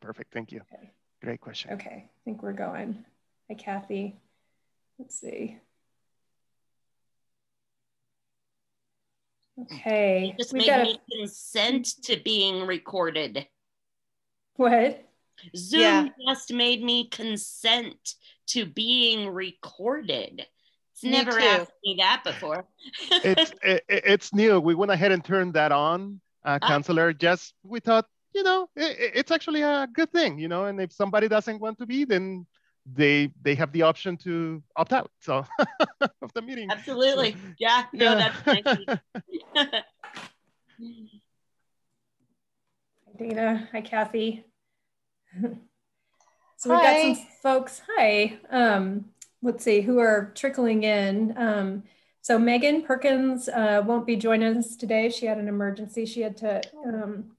Perfect. Thank you. Okay. Great question. Okay. I think we're going. Hi, Kathy. Let's see. Okay. You just made me a... consent to being recorded. What? Zoom yeah. just made me consent to being recorded. It's me never too. asked me that before. it's it, it's new. We went ahead and turned that on, uh, ah. counselor. Just we thought, you know, it, it's actually a good thing, you know. And if somebody doesn't want to be, then they they have the option to opt out so of the meeting. Absolutely. So, yeah no yeah. that's nice. Dana. Hi Kathy. So we've got some folks. Hi. Um, let's see who are trickling in. Um, so Megan Perkins uh, won't be joining us today. She had an emergency. She had to um,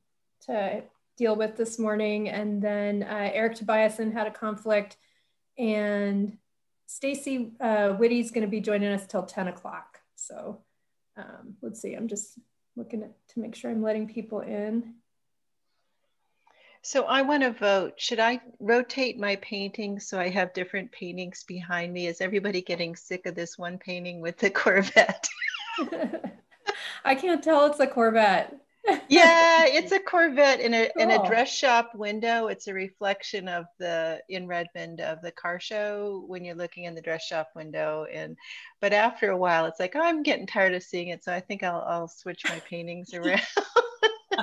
to deal with this morning and then uh, Eric Tobiasen had a conflict and Stacy uh, Whitty's going to be joining us till 10 o'clock. So um, let's see, I'm just looking at, to make sure I'm letting people in. So I want to vote. Should I rotate my paintings so I have different paintings behind me? Is everybody getting sick of this one painting with the Corvette? I can't tell it's a Corvette yeah, it's a Corvette in a cool. in a dress shop window. It's a reflection of the in Redmond of the car show when you're looking in the dress shop window. And but after a while, it's like oh, I'm getting tired of seeing it, so I think I'll I'll switch my paintings around.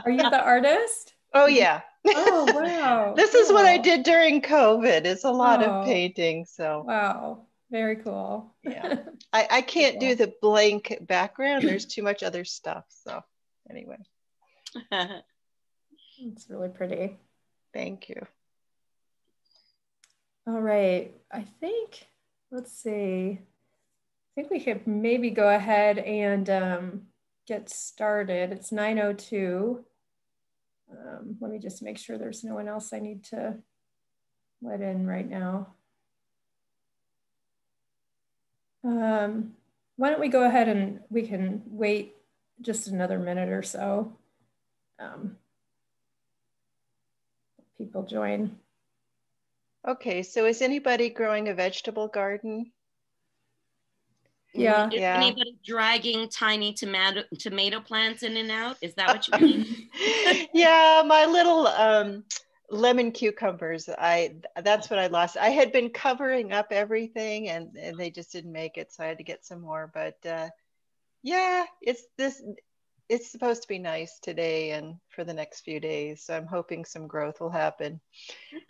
Are you the artist? Oh yeah. Oh wow. this cool. is what I did during COVID. It's a lot oh. of painting. So wow. Very cool. yeah. I, I can't cool. do the blank background. There's too much other stuff. So anyway. it's really pretty. Thank you. All right. I think, let's see. I think we could maybe go ahead and um, get started. It's 9.02. Um, let me just make sure there's no one else I need to let in right now. Um, why don't we go ahead and we can wait just another minute or so um, people join. Okay, so is anybody growing a vegetable garden? Yeah. Is yeah. anybody dragging tiny tomato tomato plants in and out? Is that what you mean? yeah, my little um, lemon cucumbers. I that's what I lost. I had been covering up everything, and, and they just didn't make it, so I had to get some more. But uh, yeah, it's this it's supposed to be nice today and for the next few days. So I'm hoping some growth will happen.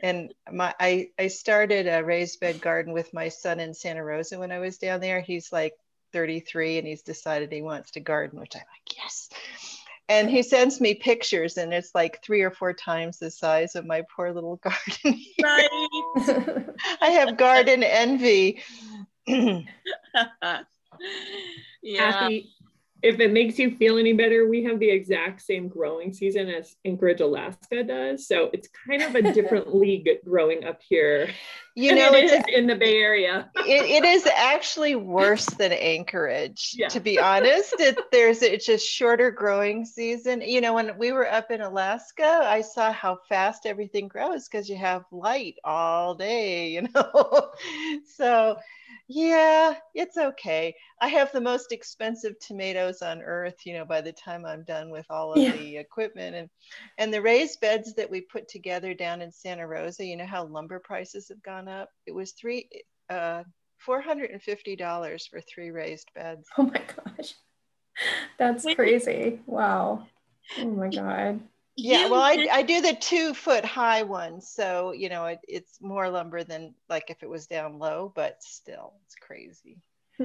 And my I, I started a raised bed garden with my son in Santa Rosa when I was down there. He's like 33 and he's decided he wants to garden, which I'm like, yes. And he sends me pictures and it's like three or four times the size of my poor little garden. Right. I have garden envy. yeah. Kathy, if it makes you feel any better, we have the exact same growing season as Anchorage, Alaska does. So it's kind of a different league growing up here. You know, it is in the Bay Area. it, it is actually worse than Anchorage, yeah. to be honest. It, there's it's just shorter growing season. You know, when we were up in Alaska, I saw how fast everything grows because you have light all day. You know, so yeah, it's okay. I have the most expensive tomatoes on earth, you know, by the time I'm done with all of yeah. the equipment and and the raised beds that we put together down in Santa Rosa, you know how lumber prices have gone up? It was three uh $450 for three raised beds. Oh my gosh. That's crazy. Wow. Oh my God yeah well I, I do the two foot high ones so you know it, it's more lumber than like if it was down low but still it's crazy.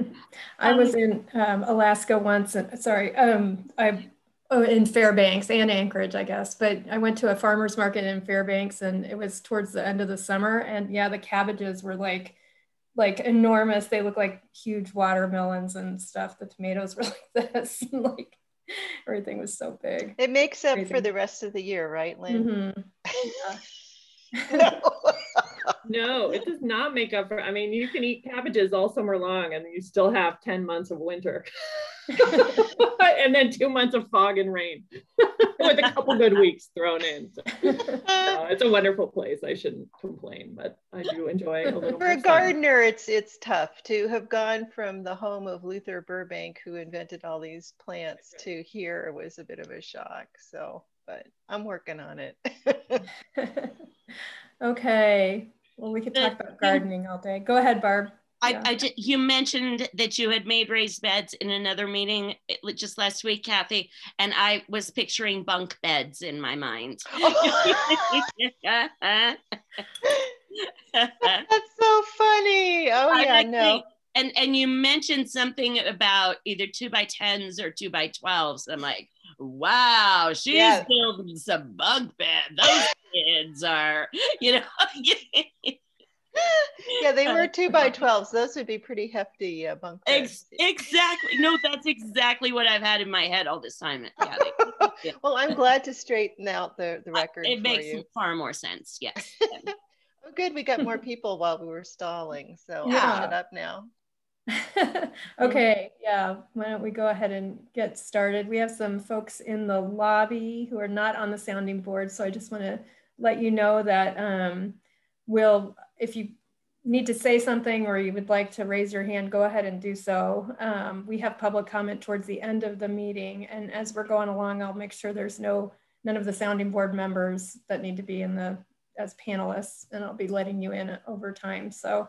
I was in um, alaska once and sorry um, i oh, in fairbanks and anchorage i guess but i went to a farmers market in fairbanks and it was towards the end of the summer and yeah the cabbages were like like enormous. They look like huge watermelons and stuff. The tomatoes were like this like everything was so big. It makes up Crazy. for the rest of the year, right, Lynn? Mm-hmm. no. no, it does not make up for. I mean, you can eat cabbages all summer long, and you still have ten months of winter. and then two months of fog and rain with a couple good weeks thrown in. So, no, it's a wonderful place. I shouldn't complain, but I do enjoy a little. For a gardener, it's it's tough to have gone from the home of Luther Burbank, who invented all these plants, to here was a bit of a shock. So, but I'm working on it. okay. Well, we could talk about gardening all day. Go ahead, Barb. I, yeah. I just, you mentioned that you had made raised beds in another meeting eh, just last week, Kathy, and I was picturing bunk beds in my mind. Oh. That's so funny. Oh I yeah, no. And and you mentioned something about either two by tens or two by twelves. I'm like, wow, she's yeah. building some bunk bed. Those kids are, you know. yeah, they were two by twelves. Those would be pretty hefty uh, bunk beds. Ex- exactly. No, that's exactly what I've had in my head all this time. Yeah, well, I'm glad to straighten out the, the uh, record. it makes you. far more sense. Yes. oh, good. We got more people while we were stalling. So yeah. I'll shut up now. okay, yeah. Why don't we go ahead and get started? We have some folks in the lobby who are not on the sounding board. So I just want to let you know that um, we'll if you need to say something or you would like to raise your hand, go ahead and do so. Um, we have public comment towards the end of the meeting. And as we're going along, I'll make sure there's no, none of the sounding board members that need to be in the, as panelists, and I'll be letting you in over time. So,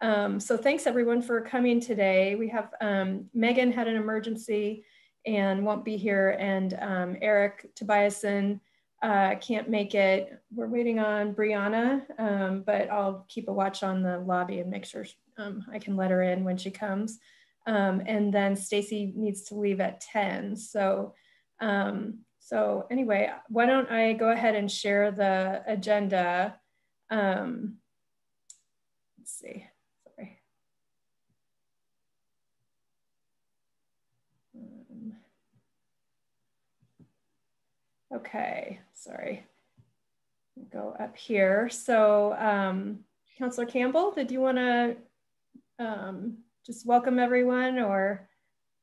um, so thanks everyone for coming today. We have, um, Megan had an emergency and won't be here and um, Eric Tobiasen uh, can't make it. We're waiting on Brianna, um, but I'll keep a watch on the lobby and make sure um, I can let her in when she comes. Um, and then Stacy needs to leave at 10. So, um, so anyway, why don't I go ahead and share the agenda. Um, let's see. Sorry. Okay, sorry. Go up here. So um, Councillor Campbell, did you want to um, just welcome everyone or?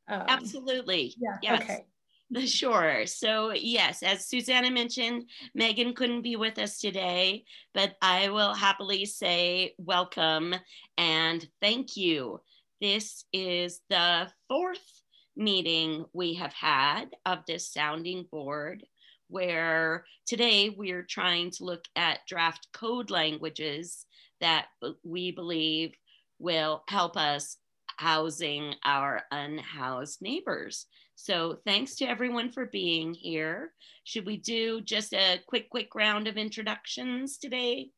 Um, Absolutely. Yeah, yes. okay. Sure. So, yes, as Susanna mentioned, Megan couldn't be with us today, but I will happily say welcome and thank you. This is the fourth meeting we have had of this sounding board where today we're trying to look at draft code languages that we believe will help us housing our unhoused neighbors. So thanks to everyone for being here. Should we do just a quick, quick round of introductions today?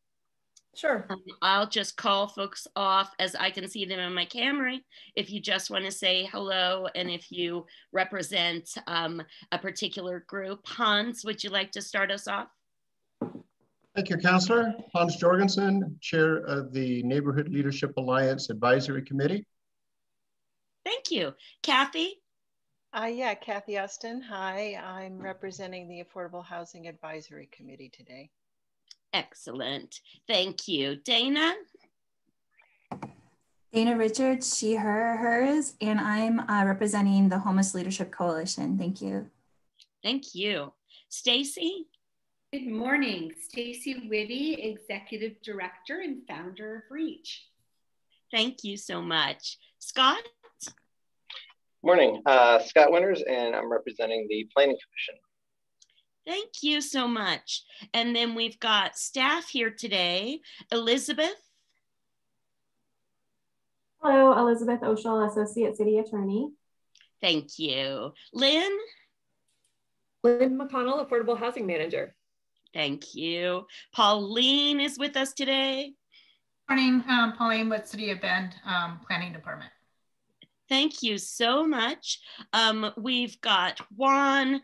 Sure. Um, I'll just call folks off as I can see them in my camera. If you just want to say hello and if you represent um, a particular group. Hans, would you like to start us off? Thank you, Councillor. Hans Jorgensen, Chair of the Neighborhood Leadership Alliance Advisory Committee. Thank you. Kathy? Uh, yeah, Kathy Austin. Hi, I'm representing the Affordable Housing Advisory Committee today. Excellent. Thank you. Dana? Dana Richards, she, her, hers, and I'm uh, representing the Homeless Leadership Coalition. Thank you. Thank you. Stacy? Good morning. Stacy Whitty, Executive Director and founder of REACH. Thank you so much. Scott? Morning, uh, Scott Winters, and I'm representing the Planning Commission. Thank you so much. And then we've got staff here today. Elizabeth. Hello, Elizabeth Oshel, Associate City Attorney. Thank you. Lynn. Lynn McConnell, Affordable Housing Manager. Thank you. Pauline is with us today. Morning, um, Pauline with City of Bend um, Planning Department. Thank you so much. Um, we've got Juan,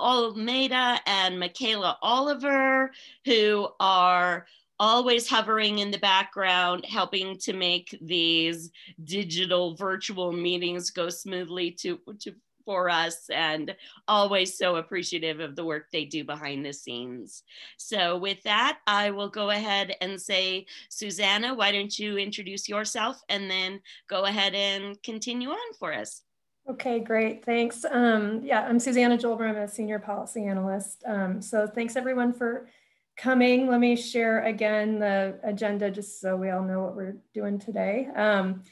Almeida and Michaela Oliver, who are always hovering in the background, helping to make these digital virtual meetings go smoothly to, to for us and always so appreciative of the work they do behind the scenes. So with that, I will go ahead and say, Susanna, why don't you introduce yourself and then go ahead and continue on for us. Okay, great, thanks. Um, yeah, I'm Susanna Jolber, I'm a senior policy analyst. Um, so thanks everyone for coming. Let me share again the agenda just so we all know what we're doing today. Um,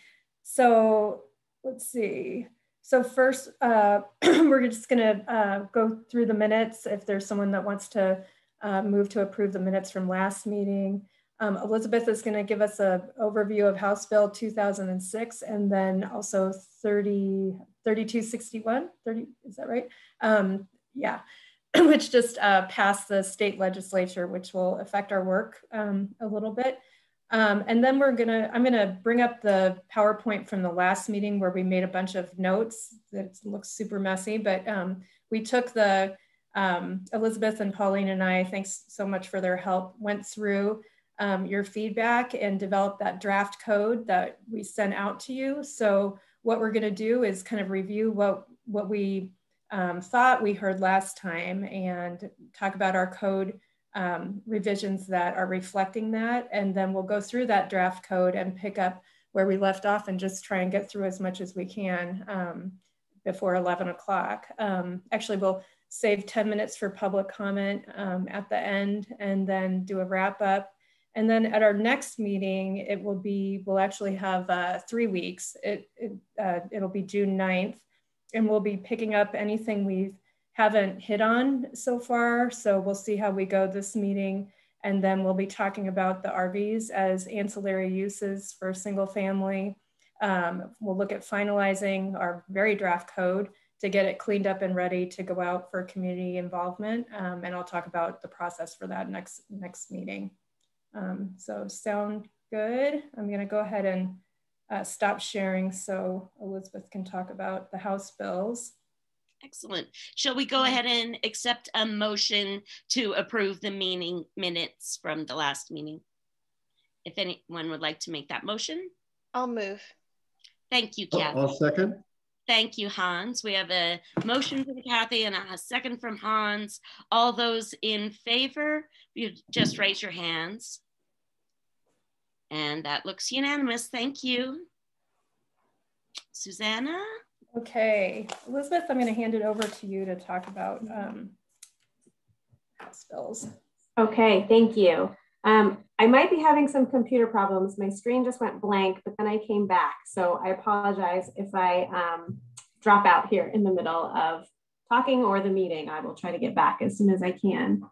so let's see. So first, uh, we're just gonna uh, go through the minutes if there's someone that wants to uh, move to approve the minutes from last meeting. Um, Elizabeth is going to give us an overview of House Bill 2006 and then also 30, 3261, 30, is that right? Um, yeah, which just uh, passed the state legislature, which will affect our work um, a little bit. Um, and then we're gonna, I'm gonna bring up the PowerPoint from the last meeting where we made a bunch of notes that looks super messy, but um, we took the, um, Elizabeth and Pauline and I, thanks so much for their help, went through um, your feedback and developed that draft code that we sent out to you. So what we're gonna do is kind of review what, what we um, thought we heard last time and talk about our code um, revisions that are reflecting that. And then we'll go through that draft code and pick up where we left off and just try and get through as much as we can um, before 11 o'clock. Um, actually, we'll save 10 minutes for public comment um, at the end and then do a wrap up and then at our next meeting, it will be, we'll actually have uh, three weeks. It, it, uh, it'll be June 9th, and we'll be picking up anything we haven't hit on so far. So we'll see how we go this meeting. And then we'll be talking about the RVs as ancillary uses for single family. Um, we'll look at finalizing our very draft code to get it cleaned up and ready to go out for community involvement. Um, and I'll talk about the process for that next, next meeting. Um, so sound good? I'm gonna go ahead and uh, stop sharing so Elizabeth can talk about the House bills. Excellent. Shall we go ahead and accept a motion to approve the meeting minutes from the last meeting? If anyone would like to make that motion. I'll move. Thank you, Kathy. I'll second. Thank you, Hans. We have a motion from Kathy and a second from Hans. All those in favor, you just raise your hands. And that looks unanimous. Thank you. Susanna? Okay, Elizabeth, I'm going to hand it over to you to talk about um, House bills. Okay, thank you. Um, I might be having some computer problems. My screen just went blank, but then I came back. So I apologize if I um, drop out here in the middle of talking or the meeting. I will try to get back as soon as I can.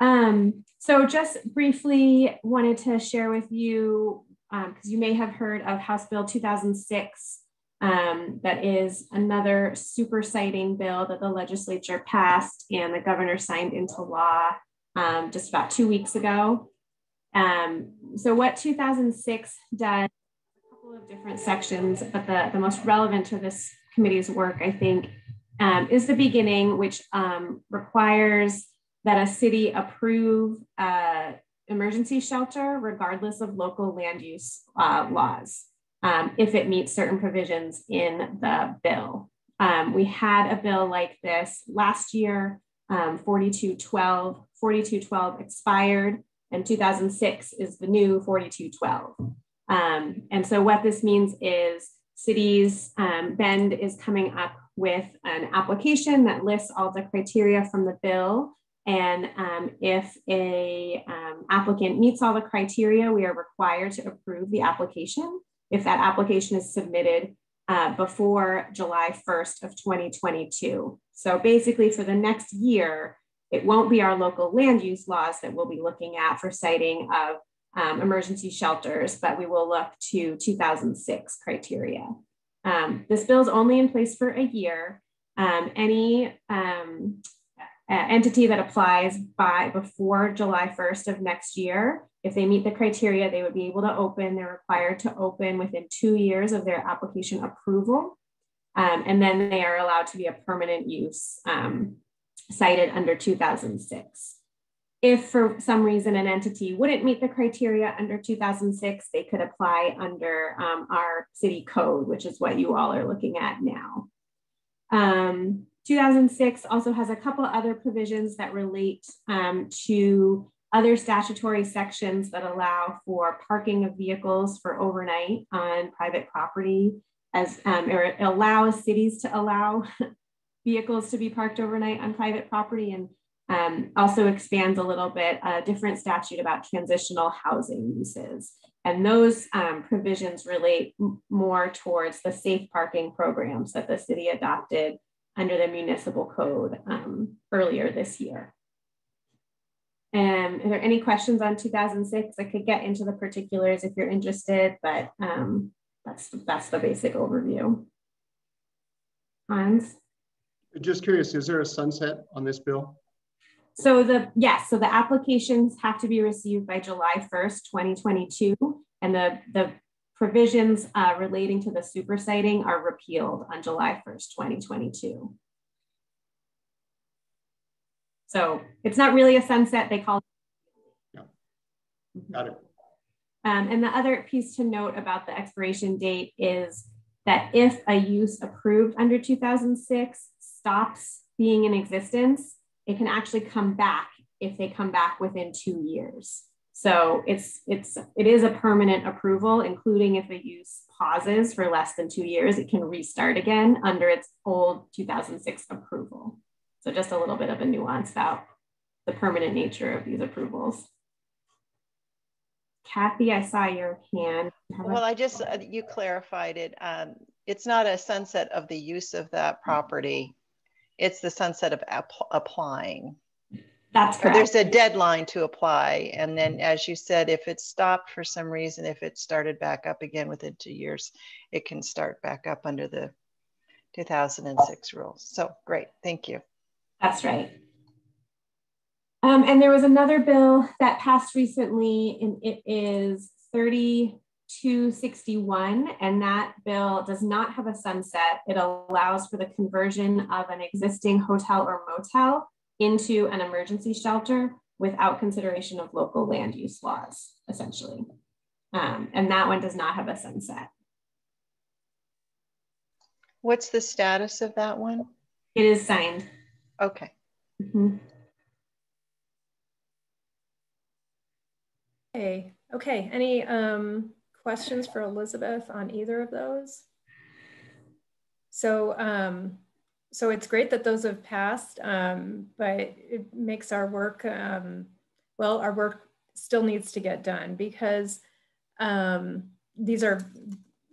Um, so just briefly wanted to share with you, because um, you may have heard of House Bill 2006, um, that is another super siting bill that the legislature passed and the governor signed into law um, just about two weeks ago. Um, so what 2006 does, a couple of different sections, but the, the most relevant to this committee's work, I think, um, is the beginning, which requires that a city approve uh, emergency shelter regardless of local land use uh, laws um, if it meets certain provisions in the bill. Um, we had a bill like this last year, um, 4212. 4212 expired and 2006 is the new 4212. Um, and so what this means is cities, um, Bend is coming up with an application that lists all the criteria from the bill and um, if a um, applicant meets all the criteria, we are required to approve the application if that application is submitted uh, before July 1st of 2022. So basically for the next year, it won't be our local land use laws that we'll be looking at for siting of um, emergency shelters, but we will look to 2006 criteria. Um, this bill is only in place for a year. Um, any um, entity that applies by before July 1st of next year, if they meet the criteria, they would be able to open. They're required to open within two years of their application approval. Um, and then they are allowed to be a permanent use sited under 2006. If for some reason an entity wouldn't meet the criteria under 2006, they could apply under um, our city code, which is what you all are looking at now. Um, 2006 also has a couple other provisions that relate um, to other statutory sections that allow for parking of vehicles for overnight on private property as um, or it allows cities to allow vehicles to be parked overnight on private property and um, also expands a little bit a different statute about transitional housing uses. And those um, provisions relate more towards the safe parking programs that the city adopted under the municipal code um, earlier this year. And are there are any questions on 2006? I could get into the particulars if you're interested, but um, that's, that's the basic overview. Hans? Just curious, is there a sunset on this bill? So the, yes, so the applications have to be received by July 1st, 2022. And the, the provisions uh, relating to the super siting are repealed on July 1st, 2022. So it's not really a sunset, they call it. Yeah. Got it. Um, and the other piece to note about the expiration date is that if a use approved under 2006 stops being in existence, it can actually come back if they come back within two years. So it's it's it is a permanent approval, including if a use pauses for less than two years, it can restart again under its old 2006 approval. So just a little bit of a nuance about the permanent nature of these approvals. Kathy, I saw your hand. Well, I just, uh, you clarified it. Um, it's not a sunset of the use of that property. It's the sunset of applying. That's correct. There's a deadline to apply. And then, as you said, if it's stopped for some reason, if it started back up again within two years, it can start back up under the 2006 rules. So great. Thank you. That's right. Um, and there was another bill that passed recently, and it is 3261. And that bill does not have a sunset. It allows for the conversion of an existing hotel or motel into an emergency shelter without consideration of local land use laws, essentially. Um, and that one does not have a sunset. What's the status of that one? It is signed. Okay. Mm -hmm. Okay. Okay. Any um, questions for Elizabeth on either of those? So, um, so it's great that those have passed, um, but it makes our work, um, well, our work still needs to get done because um, these are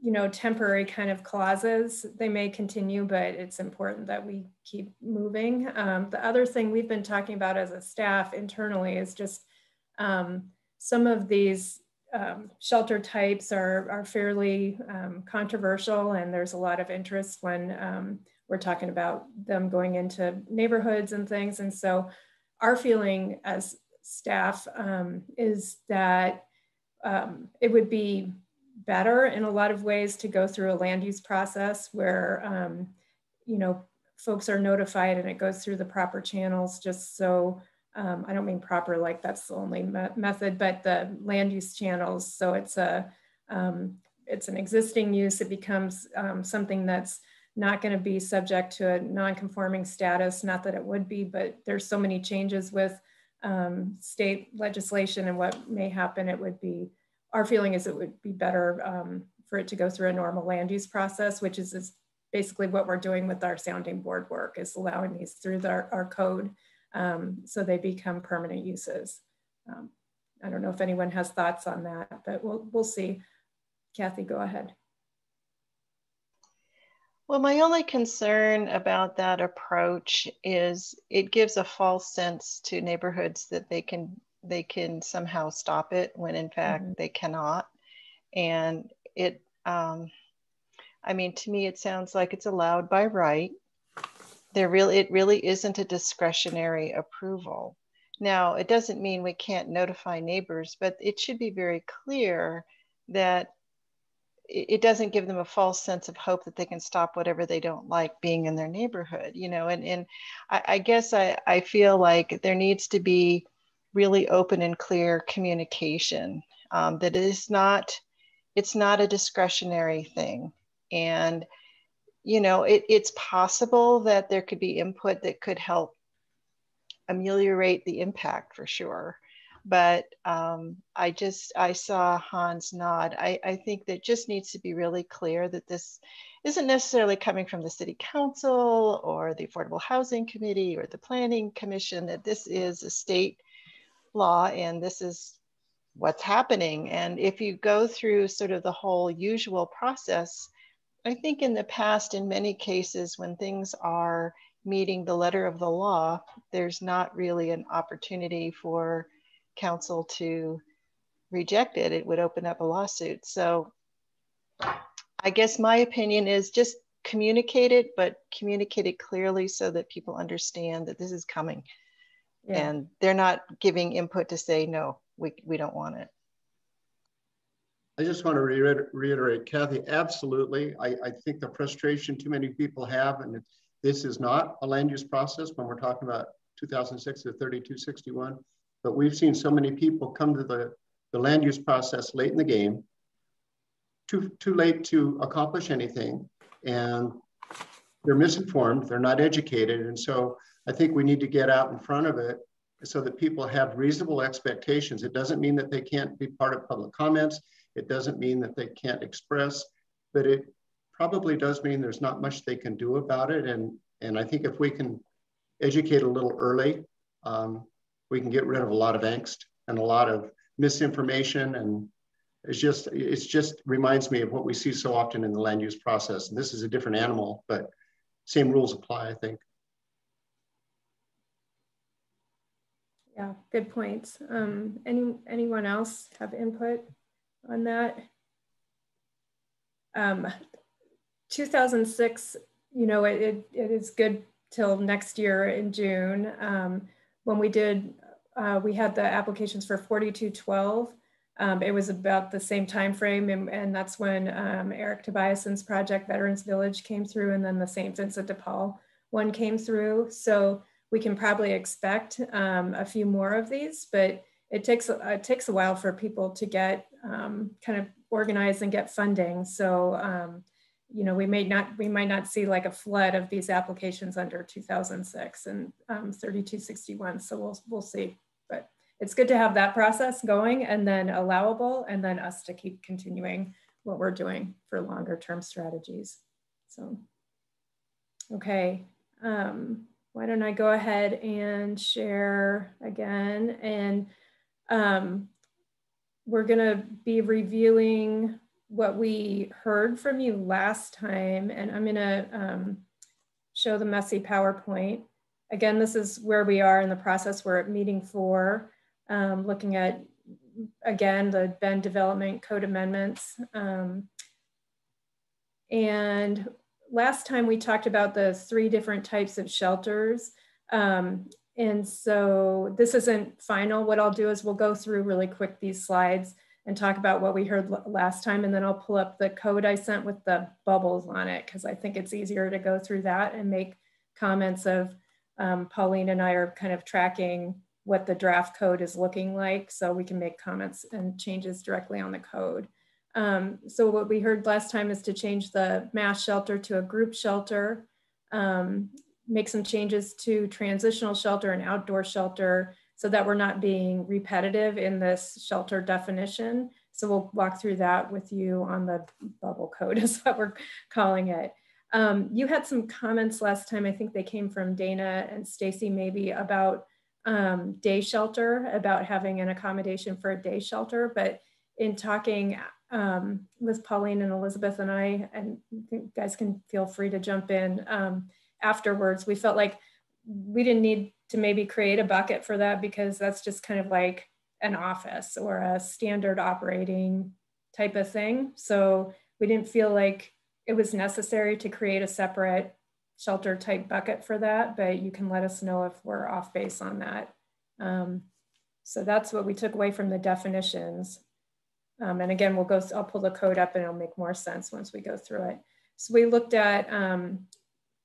you know, temporary kind of clauses. They may continue, but it's important that we keep moving. Um, the other thing we've been talking about as a staff internally is just um, some of these um, shelter types are, are fairly um, controversial and there's a lot of interest when um, we're talking about them going into neighborhoods and things. And so our feeling as staff um, is that it would be better in a lot of ways to go through a land use process where, um, you know, folks are notified and it goes through the proper channels just so, um, I don't mean proper like that's the only me method, but the land use channels. So it's a, um, it's an existing use. It becomes um, something that's not going to be subject to a non-conforming status. Not that it would be, but there's so many changes with um, state legislation and what may happen. It would be our feeling is it would be better um, for it to go through a normal land use process, which is, is, basically what we're doing with our sounding board work is allowing these through our, our code um, so they become permanent uses. Um, I don't know if anyone has thoughts on that, but we'll, we'll see. Kathy, go ahead. Well, my only concern about that approach is it gives a false sense to neighborhoods that they can they can somehow stop it when in fact mm-hmm. they cannot. And it, um, I mean, to me, it sounds like it's allowed by right. There really, it really isn't a discretionary approval. Now, it doesn't mean we can't notify neighbors, but it should be very clear that it doesn't give them a false sense of hope that they can stop whatever they don't like being in their neighborhood, you know. And and I, I guess I, I feel like there needs to be really open and clear communication um, that is not it's not a discretionary thing and you know it, it's possible that there could be input that could help ameliorate the impact for sure but um, I just, I saw Hans nod. I, I think that just needs to be really clear that this isn't necessarily coming from the city council or the Affordable Housing Committee or the Planning Commission, that this is a state law and this is what's happening. And if you go through sort of the whole usual process, I think in the past, in many cases, when things are meeting the letter of the law, there's not really an opportunity for council to reject it. It would open up a lawsuit. So I guess my opinion is just communicate it, but communicate it clearly so that people understand that this is coming. Yeah. And they're not giving input to say, no, we, we don't want it. I just want to reiter reiterate, Kathy, absolutely. I, I think the frustration too many people have, and this is not a land use process when we're talking about 2006 to 3261, but we've seen so many people come to the, the land use process late in the game, too, too late to accomplish anything, and they're misinformed, they're not educated, and so I think we need to get out in front of it so that people have reasonable expectations. It doesn't mean that they can't be part of public comments. It doesn't mean that they can't express, but it probably does mean there's not much they can do about it. And, and I think if we can educate a little early, um, we can get rid of a lot of angst and a lot of misinformation. And it's just, it's just reminds me of what we see so often in the land use process. And this is a different animal, but same rules apply, I think. Yeah, good points. Um, any anyone else have input on that? Um, 2006, you know, it, it, it is good till next year in June. Um, when we did, uh, we had the applications for 4212. Um, it was about the same time frame, and, and that's when um, Eric Tobiason's project, Veterans Village, came through, and then the St. Vincent de Paul one came through. So we can probably expect um, a few more of these, but it takes it takes a while for people to get um, kind of organized and get funding. So um, you know we may not we might not see like a flood of these applications under 2006 and um, 3261. So we'll we'll see. But it's good to have that process going and then allowable, and then us to keep continuing what we're doing for longer term strategies. So okay. Um, why don't I go ahead and share again? And um, we're gonna be reviewing what we heard from you last time. And I'm gonna um, show the messy PowerPoint. Again, this is where we are in the process. We're at meeting four, um, looking at, again, the Bend Development Code amendments. Um, and last time we talked about the three different types of shelters. Um, and so this isn't final. What I'll do is we'll go through really quick these slides and talk about what we heard last time. And then I'll pull up the code I sent with the bubbles on it because I think it's easier to go through that and make comments of um, Pauline and I are kind of tracking what the draft code is looking like so we can make comments and changes directly on the code. Um, so what we heard last time is to change the mass shelter to a group shelter, um, make some changes to transitional shelter and outdoor shelter so that we're not being repetitive in this shelter definition. So we'll walk through that with you on the bubble code is what we're calling it. Um, you had some comments last time, I think they came from Dana and Stacy maybe about um, day shelter, about having an accommodation for a day shelter, but in talking um, with Pauline and Elizabeth and I, and you guys can feel free to jump in um, afterwards. We felt like we didn't need to maybe create a bucket for that because that's just kind of like an office or a standard operating type of thing. So we didn't feel like it was necessary to create a separate shelter type bucket for that, but you can let us know if we're off base on that. Um, so that's what we took away from the definitions. Um, and again, we'll go, I'll pull the code up and it'll make more sense once we go through it. So we looked at um,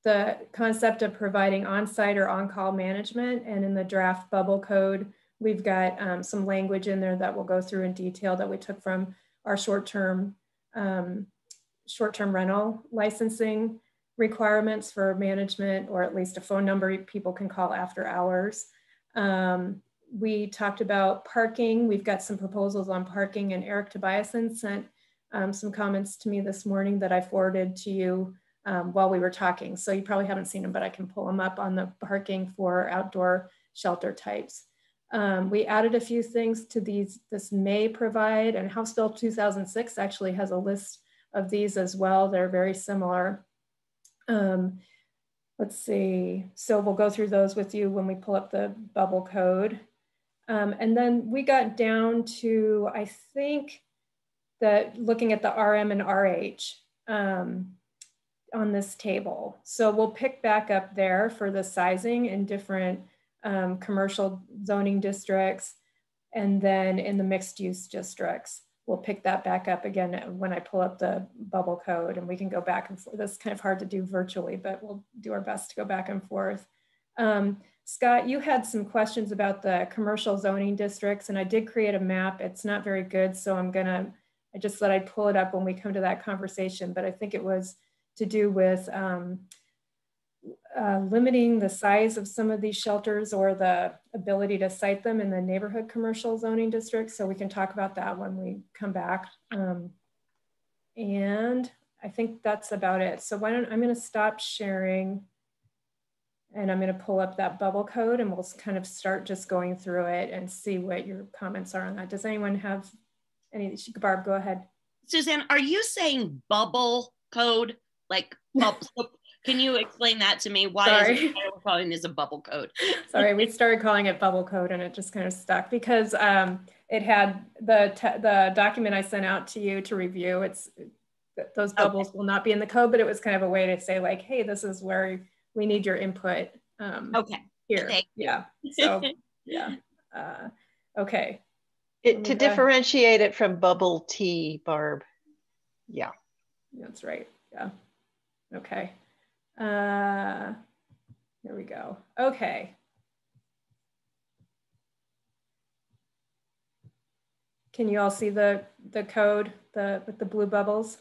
the concept of providing on-site or on-call management. And in the draft bubble code, we've got um, some language in there that we'll go through in detail that we took from our short-term um, short-term rental licensing requirements for management, or at least a phone number people can call after hours. Um, we talked about parking. We've got some proposals on parking and Eric Tobiasen sent um, some comments to me this morning that I forwarded to you um, while we were talking. So you probably haven't seen them, but I can pull them up on the parking for outdoor shelter types. Um, we added a few things to these, this may provide, and House Bill 2006 actually has a list of these as well. They're very similar. Um, let's see. So we'll go through those with you when we pull up the bubble code. Um, and then we got down to, I think, that looking at the RM and RH um, on this table. So we'll pick back up there for the sizing in different um, commercial zoning districts. And then in the mixed use districts, we'll pick that back up again when I pull up the bubble code and we can go back and forth. That's kind of hard to do virtually, but we'll do our best to go back and forth. Um, Scott, you had some questions about the commercial zoning districts and I did create a map. It's not very good, so I'm gonna, I just thought I'd pull it up when we come to that conversation, but I think it was to do with um, uh, limiting the size of some of these shelters or the ability to site them in the neighborhood commercial zoning district. So we can talk about that when we come back. Um, and I think that's about it. So why don't, I'm gonna stop sharing and I'm gonna pull up that bubble code and we'll kind of start just going through it and see what your comments are on that. Does anyone have any, Barb, go ahead. Suzanne, are you saying bubble code? Like bubble, can you explain that to me? Why Sorry. is we're calling this a bubble code? Sorry, we started calling it bubble code and it just kind of stuck because um, it had the the document I sent out to you to review. It's those bubbles okay. will not be in the code, but it was kind of a way to say like, hey, this is where we need your input. Um, okay. Here. Okay. Yeah. So yeah. Uh, okay. It, to differentiate it from bubble tea, Barb. Yeah. That's right. Yeah. Okay. Uh, here we go. Okay. Can you all see the, the code the, with the blue bubbles?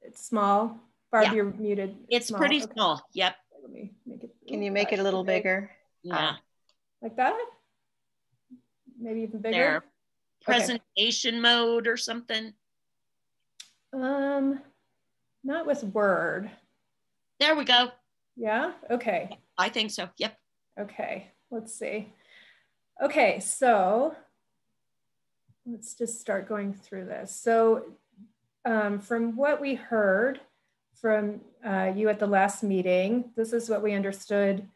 It's small. Barb, yeah. you're muted. It's small. pretty okay. small. Yep. Let me make it. Can you make it a little bigger? Yeah. Like that? Maybe even bigger? There. Presentation okay. mode or something? Um, not with Word. There we go. Yeah, okay. I think so, yep. Okay, let's see. Okay, so let's just start going through this. So um, from what we heard from uh, you at the last meeting, this is what we understood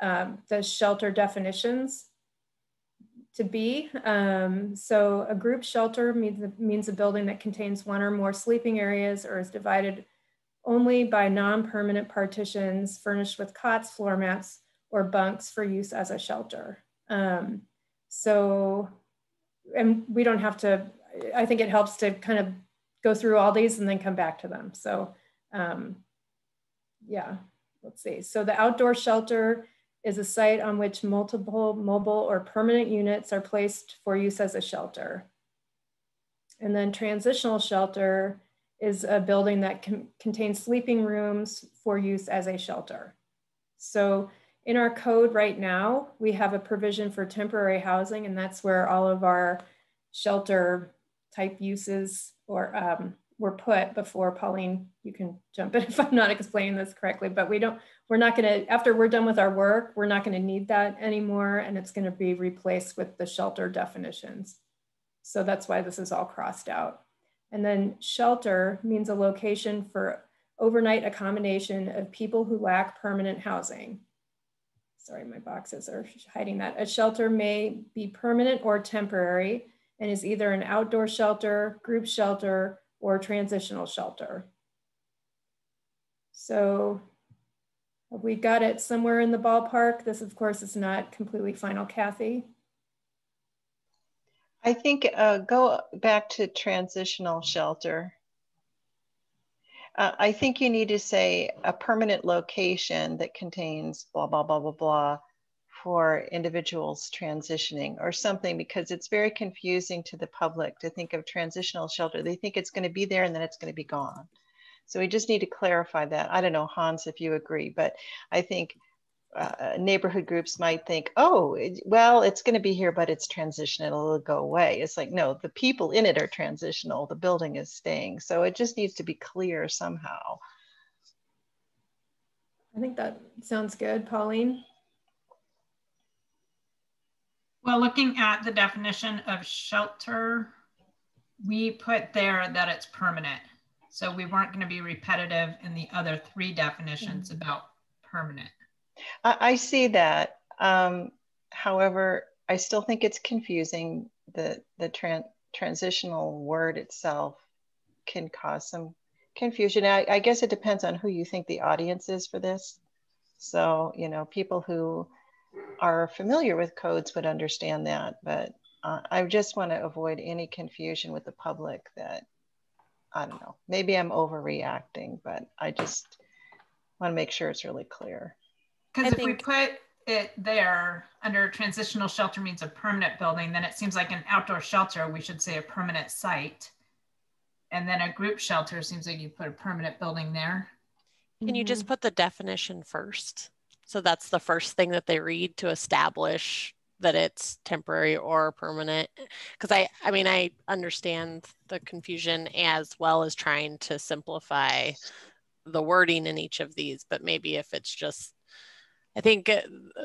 um, the shelter definitions to be. Um, so a group shelter means, means a building that contains one or more sleeping areas or is divided only by non-permanent partitions furnished with cots, floor mats, or bunks for use as a shelter. Um, so, and we don't have to, I think it helps to kind of go through all these and then come back to them. So um, yeah, let's see. So the outdoor shelter is a site on which multiple mobile or permanent units are placed for use as a shelter. And then transitional shelter is a building that can contains sleeping rooms for use as a shelter. So in our code right now, we have a provision for temporary housing and that's where all of our shelter type uses or um, were put before Pauline, you can jump in if I'm not explaining this correctly, but we don't, we're not gonna, after we're done with our work, we're not gonna need that anymore and it's gonna be replaced with the shelter definitions. So that's why this is all crossed out. And then shelter means a location for overnight accommodation of people who lack permanent housing. Sorry, my boxes are hiding that. A shelter may be permanent or temporary and is either an outdoor shelter, group shelter, or transitional shelter. So we got it somewhere in the ballpark. This, of course, is not completely final, Kathy. I think uh, go back to transitional shelter. Uh, I think you need to say a permanent location that contains blah, blah, blah, blah, blah for individuals transitioning or something because it's very confusing to the public to think of transitional shelter. They think it's going to be there and then it's going to be gone. So we just need to clarify that. I don't know, Hans, if you agree, but I think uh, neighborhood groups might think, oh, well, it's going to be here, but it's transitional, it'll go away. It's like, no, the people in it are transitional, the building is staying. So it just needs to be clear somehow. I think that sounds good, Pauline. Well, looking at the definition of shelter, we put there that it's permanent. So we weren't going to be repetitive in the other three definitions mm -hmm. about permanent. I, I see that. Um, however, I still think it's confusing. The the tran transitional word itself can cause some confusion. I, I guess it depends on who you think the audience is for this. So you know, people who are familiar with codes would understand that, but uh, I just want to avoid any confusion with the public that I don't know. Maybe I'm overreacting, but I just want to make sure it's really clear. Because if think... we put it there under transitional shelter means a permanent building, then it seems like an outdoor shelter, we should say a permanent site. And then a group shelter seems like you put a permanent building there. Can you just mm-hmm. put the definition first? So that's the first thing that they read to establish that it's temporary or permanent because i i mean i understand the confusion as well as trying to simplify the wording in each of these but maybe if it's just I think uh,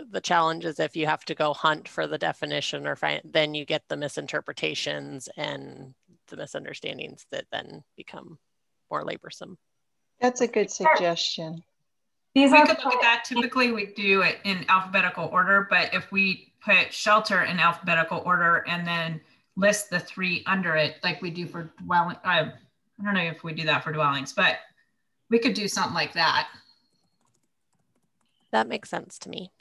the challenge is if you have to go hunt for the definition or find, then you get the misinterpretations and the misunderstandings that then become more laborsome. That's a good suggestion. These we could look at that. Typically, we do it in alphabetical order, but if we put shelter in alphabetical order and then list the three under it, like we do for dwelling, I, uh, I don't know if we do that for dwellings, but we could do something like that. That makes sense to me.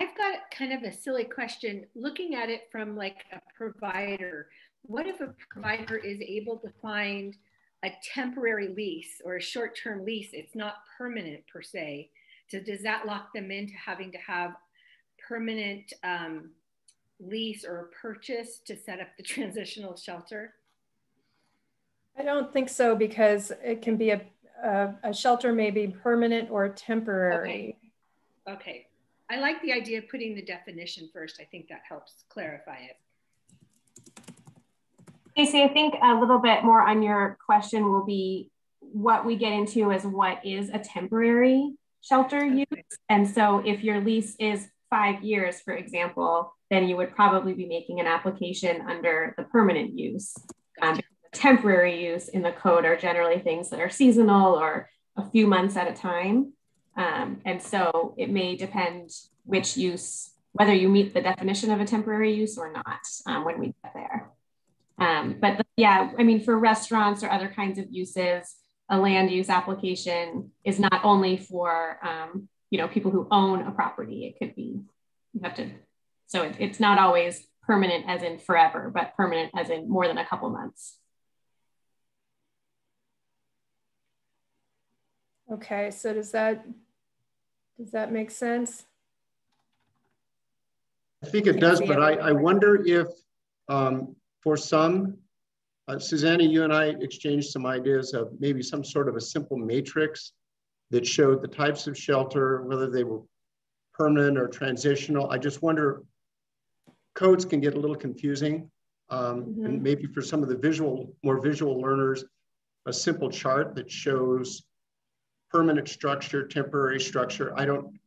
I've got kind of a silly question. Looking at it from like a provider, what if a provider is able to find a temporary lease or a short-term lease? It's not permanent per se. So does that lock them into having to have permanent um, lease or purchase to set up the transitional shelter? I don't think so because it can be a, a, a shelter may be permanent or temporary. Okay. Okay. I like the idea of putting the definition first. I think that helps clarify it. Casey, I think a little bit more on your question will be what we get into is what is a temporary shelter use. And so if your lease is five years, for example, then you would probably be making an application under the permanent use. Um, temporary use in the code are generally things that are seasonal or a few months at a time. Um, and so it may depend which use, whether you meet the definition of a temporary use or not um, when we get there. Um, but the, yeah, I mean, for restaurants or other kinds of uses, a land use application is not only for, um, you know, people who own a property. It could be, you have to, so it, it's not always permanent as in forever, but permanent as in more than a couple months. Okay, so does that does that make sense? I think it does, but I, I wonder if um, for some, uh, Susanna, you and I exchanged some ideas of maybe some sort of a simple matrix that showed the types of shelter, whether they were permanent or transitional. I just wonder, codes can get a little confusing. Um, mm -hmm. And maybe for some of the visual, more visual learners, a simple chart that shows permanent structure, temporary structure. I don't,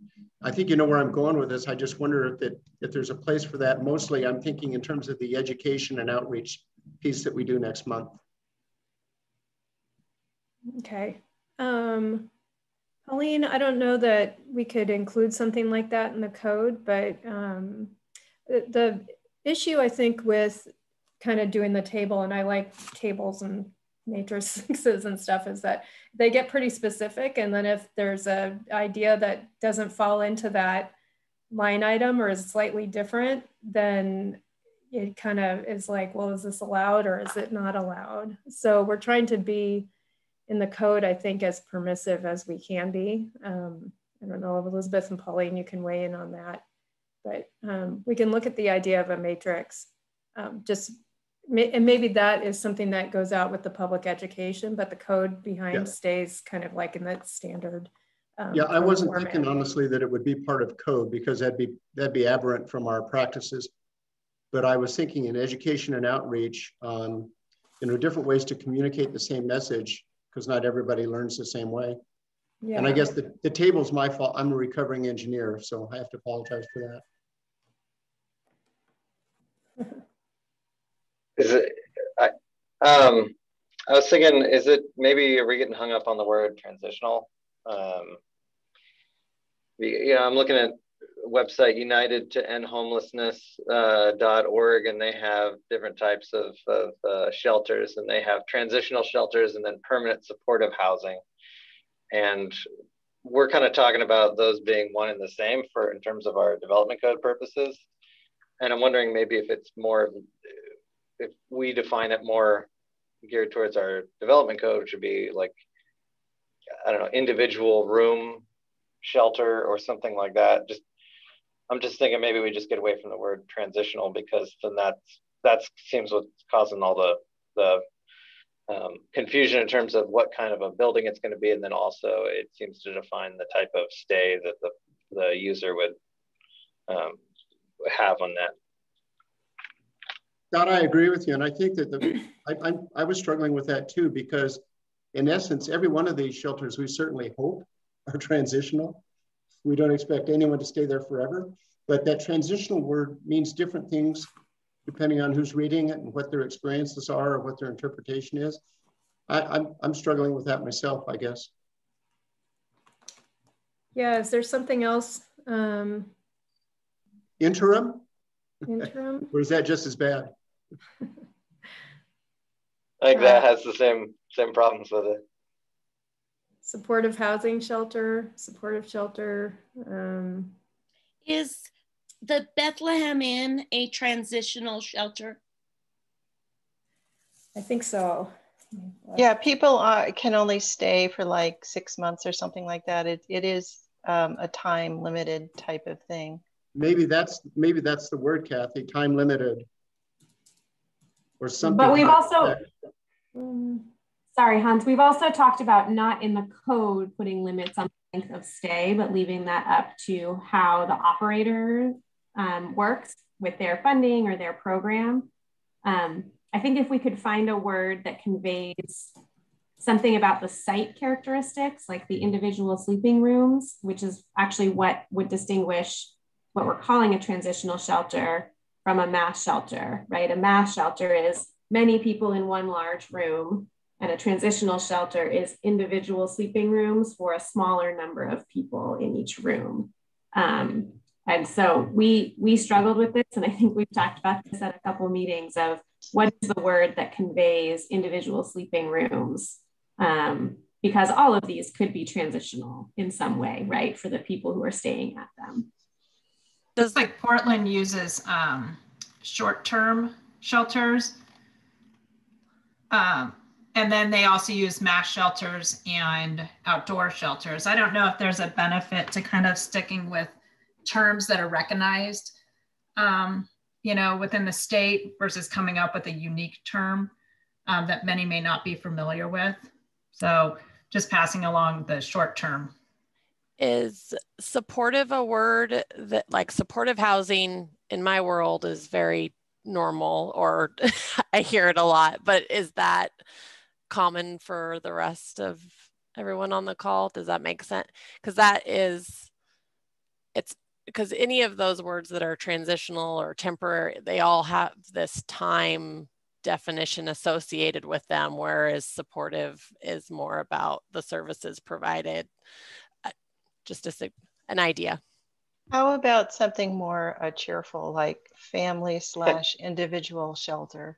I think you know where I'm going with this. I just wonder if, it, if there's a place for that. Mostly I'm thinking in terms of the education and outreach piece that we do next month. Okay. Um, Pauline, I don't know that we could include something like that in the code, but um, the, the issue I think with kind of doing the table, and I like tables and matrices and stuff is that they get pretty specific and then if there's a idea that doesn't fall into that line item or is slightly different then it kind of is like well is this allowed or is it not allowed? So we're trying to be in the code i think as permissive as we can be. Um, i don't know elizabeth and pauline you can weigh in on that. But um, we can look at the idea of a matrix um, just and maybe that is something that goes out with the public education, but the code behind yeah. stays kind of like in that standard Um, yeah, I wasn't format. thinking honestly that it would be part of code because that'd be that'd be aberrant from our practices. But I was thinking in education and outreach, um, you know, different ways to communicate the same message because not everybody learns the same way. Yeah. And I guess the, the table's my fault. I'm a recovering engineer, so I have to apologize for that. Is it, I, um, I was thinking, is it, maybe are we getting hung up on the word transitional? Um, know, I'm looking at website united to end homelessness uh, .org and they have different types of, of uh, shelters and they have transitional shelters and then permanent supportive housing and we're kind of talking about those being one and the same for in terms of our development code purposes and i'm wondering maybe if it's more if we define it more geared towards our development code which would be like i don't know individual room shelter or something like that just I'm just thinking maybe we just get away from the word transitional because then that's that seems what's causing all the the um, confusion in terms of what kind of a building it's going to be, and then also it seems to define the type of stay that the the user would um, have on that. Scott, I agree with you, and I think that the I, I, I was struggling with that too because, in essence, every one of these shelters we certainly hope are transitional we don't expect anyone to stay there forever, but that transitional word means different things depending on who's reading it and what their experiences are or what their interpretation is. I, am I'm, I'm struggling with that myself, I guess. Yeah, is there something else? Um, interim? Interim? or is that just as bad? I think that has the same same problems with it supportive housing shelter, supportive shelter. Um, is the Bethlehem Inn a transitional shelter? I think so. Yeah, people uh, can only stay for like six months or something like that. It, it is um, a time limited type of thing. Maybe that's maybe that's the word, Kathy. Time limited, or something. But we've also. Sorry, Hans. We've also talked about not in the code putting limits on length of stay, but leaving that up to how the operator um, works with their funding or their program. Um, I think if we could find a word that conveys something about the site characteristics, like the individual sleeping rooms, which is actually what would distinguish what we're calling a transitional shelter from a mass shelter, right? A mass shelter is many people in one large room and a transitional shelter is individual sleeping rooms for a smaller number of people in each room. Um, and so we we struggled with this, and I think we've talked about this at a couple meetings of what is the word that conveys individual sleeping rooms, um, because all of these could be transitional in some way, right, for the people who are staying at them. Just like Portland uses um, short-term shelters. Um, and then they also use mass shelters and outdoor shelters. I don't know if there's a benefit to kind of sticking with terms that are recognized, um, you know, within the state versus coming up with a unique term um, that many may not be familiar with. So just passing along the short term. Is supportive a word that like supportive housing in my world is very normal or I hear it a lot, but is that common for the rest of everyone on the call? Does that make sense? Because that is, it's because any of those words that are transitional or temporary, they all have this time definition associated with them, whereas supportive is more about the services provided. Just a, an idea. How about something more uh, cheerful, like family slash individual shelter?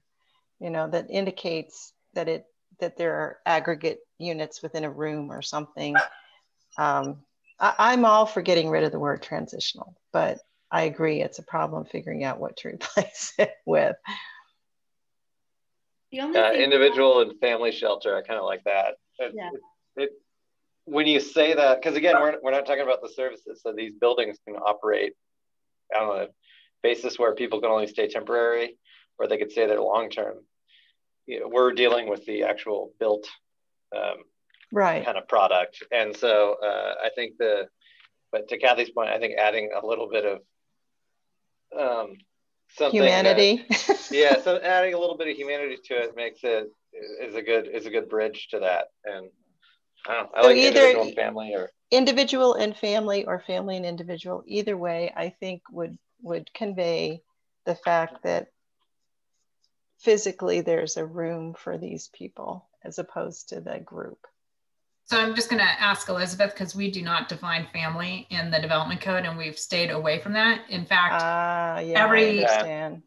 You know, that indicates that it that there are aggregate units within a room or something. Um, I, am all for getting rid of the word transitional, but I agree it's a problem figuring out what to replace it with. The only uh, individual and family shelter, I kind of like that. It, yeah. It, it, when you say that, because again, we're, we're not talking about the services. So these buildings can operate on a basis where people can only stay temporary, or they could stay there long term you know, we're dealing with the actual built um, right kind of product. And so uh, I think the, but to Kathy's point, I think adding a little bit of um, something humanity. That, yeah, so adding a little bit of humanity to it makes it is a good is a good bridge to that. And Know, I so like either individual and family or individual and family or family and individual. Either way, I think would would convey the fact that physically there's a room for these people as opposed to the group. So I'm just going to ask Elizabeth because we do not define family in the development code and we've stayed away from that. In fact, uh, yeah, every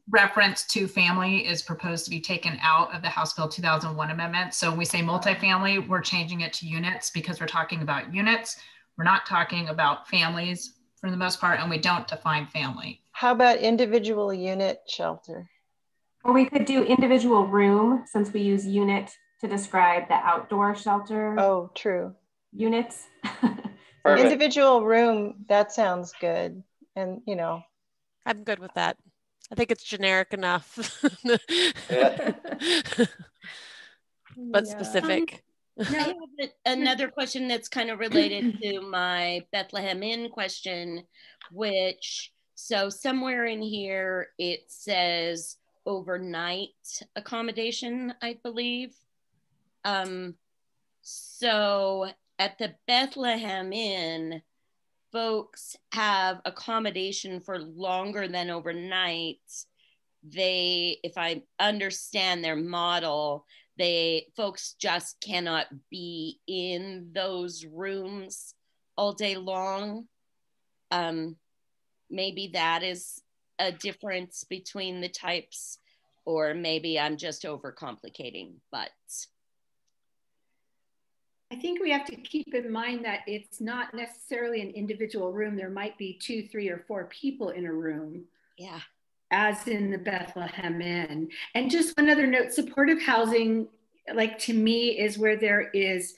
reference to family is proposed to be taken out of the House Bill 2001 amendment. So when we say multifamily, we're changing it to units because we're talking about units. We're not talking about families for the most part, and we don't define family. How about individual unit shelter? Or we could do individual room since we use unit to describe the outdoor shelter. Oh, true. Units. Individual room, that sounds good. And, you know, I'm good with that. I think it's generic enough, but specific. Um, I have another question that's kind of related to my Bethlehem Inn question, which so somewhere in here it says overnight accommodation, I believe. Um, so at the Bethlehem Inn, folks have accommodation for longer than overnight. They, if I understand their model, they folks just cannot be in those rooms all day long. Um, maybe that is a difference between the types, or maybe I'm just overcomplicating, but I think we have to keep in mind that it's not necessarily an individual room. There might be two, three, or four people in a room. Yeah. As in the Bethlehem Inn. And just one other note supportive housing, like to me, is where there is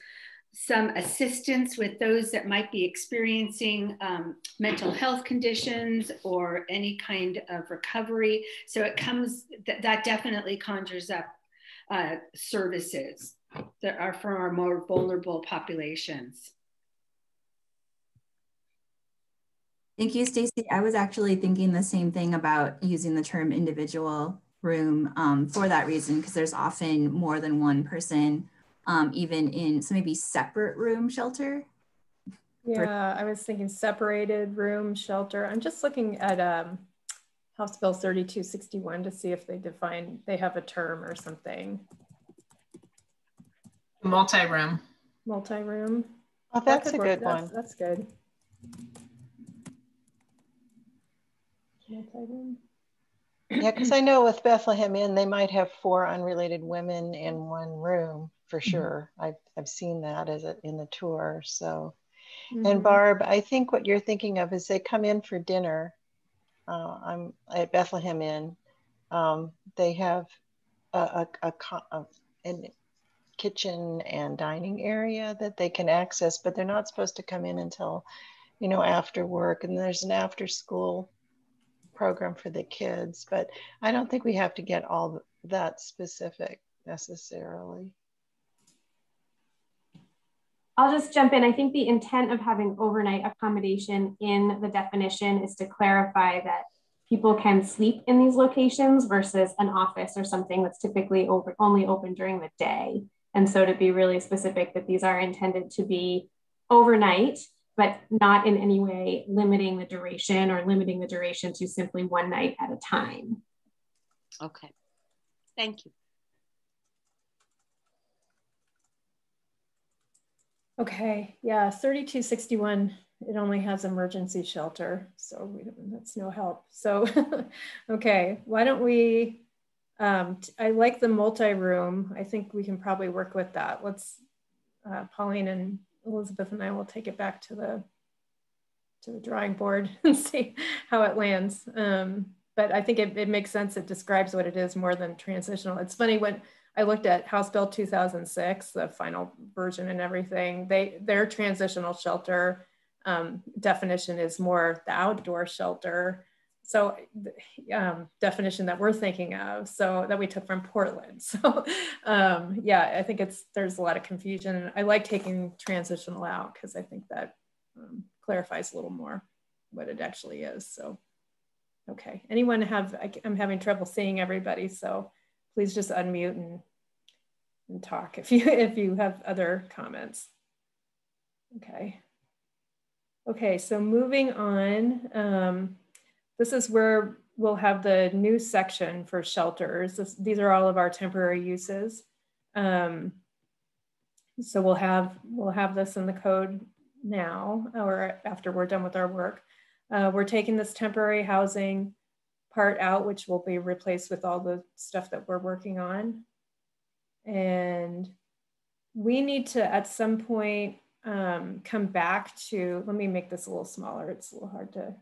some assistance with those that might be experiencing um, mental health conditions or any kind of recovery. So it comes, th- that definitely conjures up uh, services that are for our more vulnerable populations. Thank you, Stacy. I was actually thinking the same thing about using the term individual room um, for that reason, because there's often more than one person, um, even in so maybe separate room shelter. Yeah, I was thinking separated room shelter. I'm just looking at um, House Bill 3261 to see if they define, they have a term or something. Multi-room. Multi-room. Oh, that's that a good one. That's, that's good. Multi-room. Yeah, because I know with Bethlehem Inn, they might have four unrelated women in one room for mm-hmm. sure. Mm -hmm. I've, I've seen that as a, in the tour. So, mm -hmm. and Barb, I think what you're thinking of is they come in for dinner. Uh, I'm at Bethlehem Inn. Um, they have a, a, a, a an kitchen and dining area that they can access, but they're not supposed to come in until, you know, after work. And there's an after school program for the kids, but I don't think we have to get all that specific necessarily. I'll just jump in. I think the intent of having overnight accommodation in the definition is to clarify that people can sleep in these locations versus an office or something that's typically over, only open during the day. And so to be really specific that these are intended to be overnight, but not in any way limiting the duration or limiting the duration to simply one night at a time. Okay, thank you. Okay, yeah, 3261, it only has emergency shelter, so we, that's no help. So, okay, why don't we um, I like the multi-room. I think we can probably work with that. Let's, uh, Pauline and Elizabeth and I will take it back to the to the drawing board and see how it lands. Um, but I think it, it makes sense. It describes what it is more than transitional. It's funny when I looked at House Bill 2006, the final version and everything, they their transitional shelter um, definition is more the outdoor shelter so um, definition that we're thinking of, so that we took from Portland. So um, yeah, I think it's there's a lot of confusion. I like taking transitional out because I think that um, clarifies a little more what it actually is. So okay, anyone have? I, I'm having trouble seeing everybody, so please just unmute and and talk if you if you have other comments. Okay. Okay, so moving on. This is where we'll have the new section for shelters. This, these are all of our temporary uses. Um, so we'll have we'll have this in the code now or after we're done with our work. Uh, we're taking this temporary housing part out, which will be replaced with all the stuff that we're working on. And we need to, at some point, um, come back to, let me make this a little smaller. It's a little hard to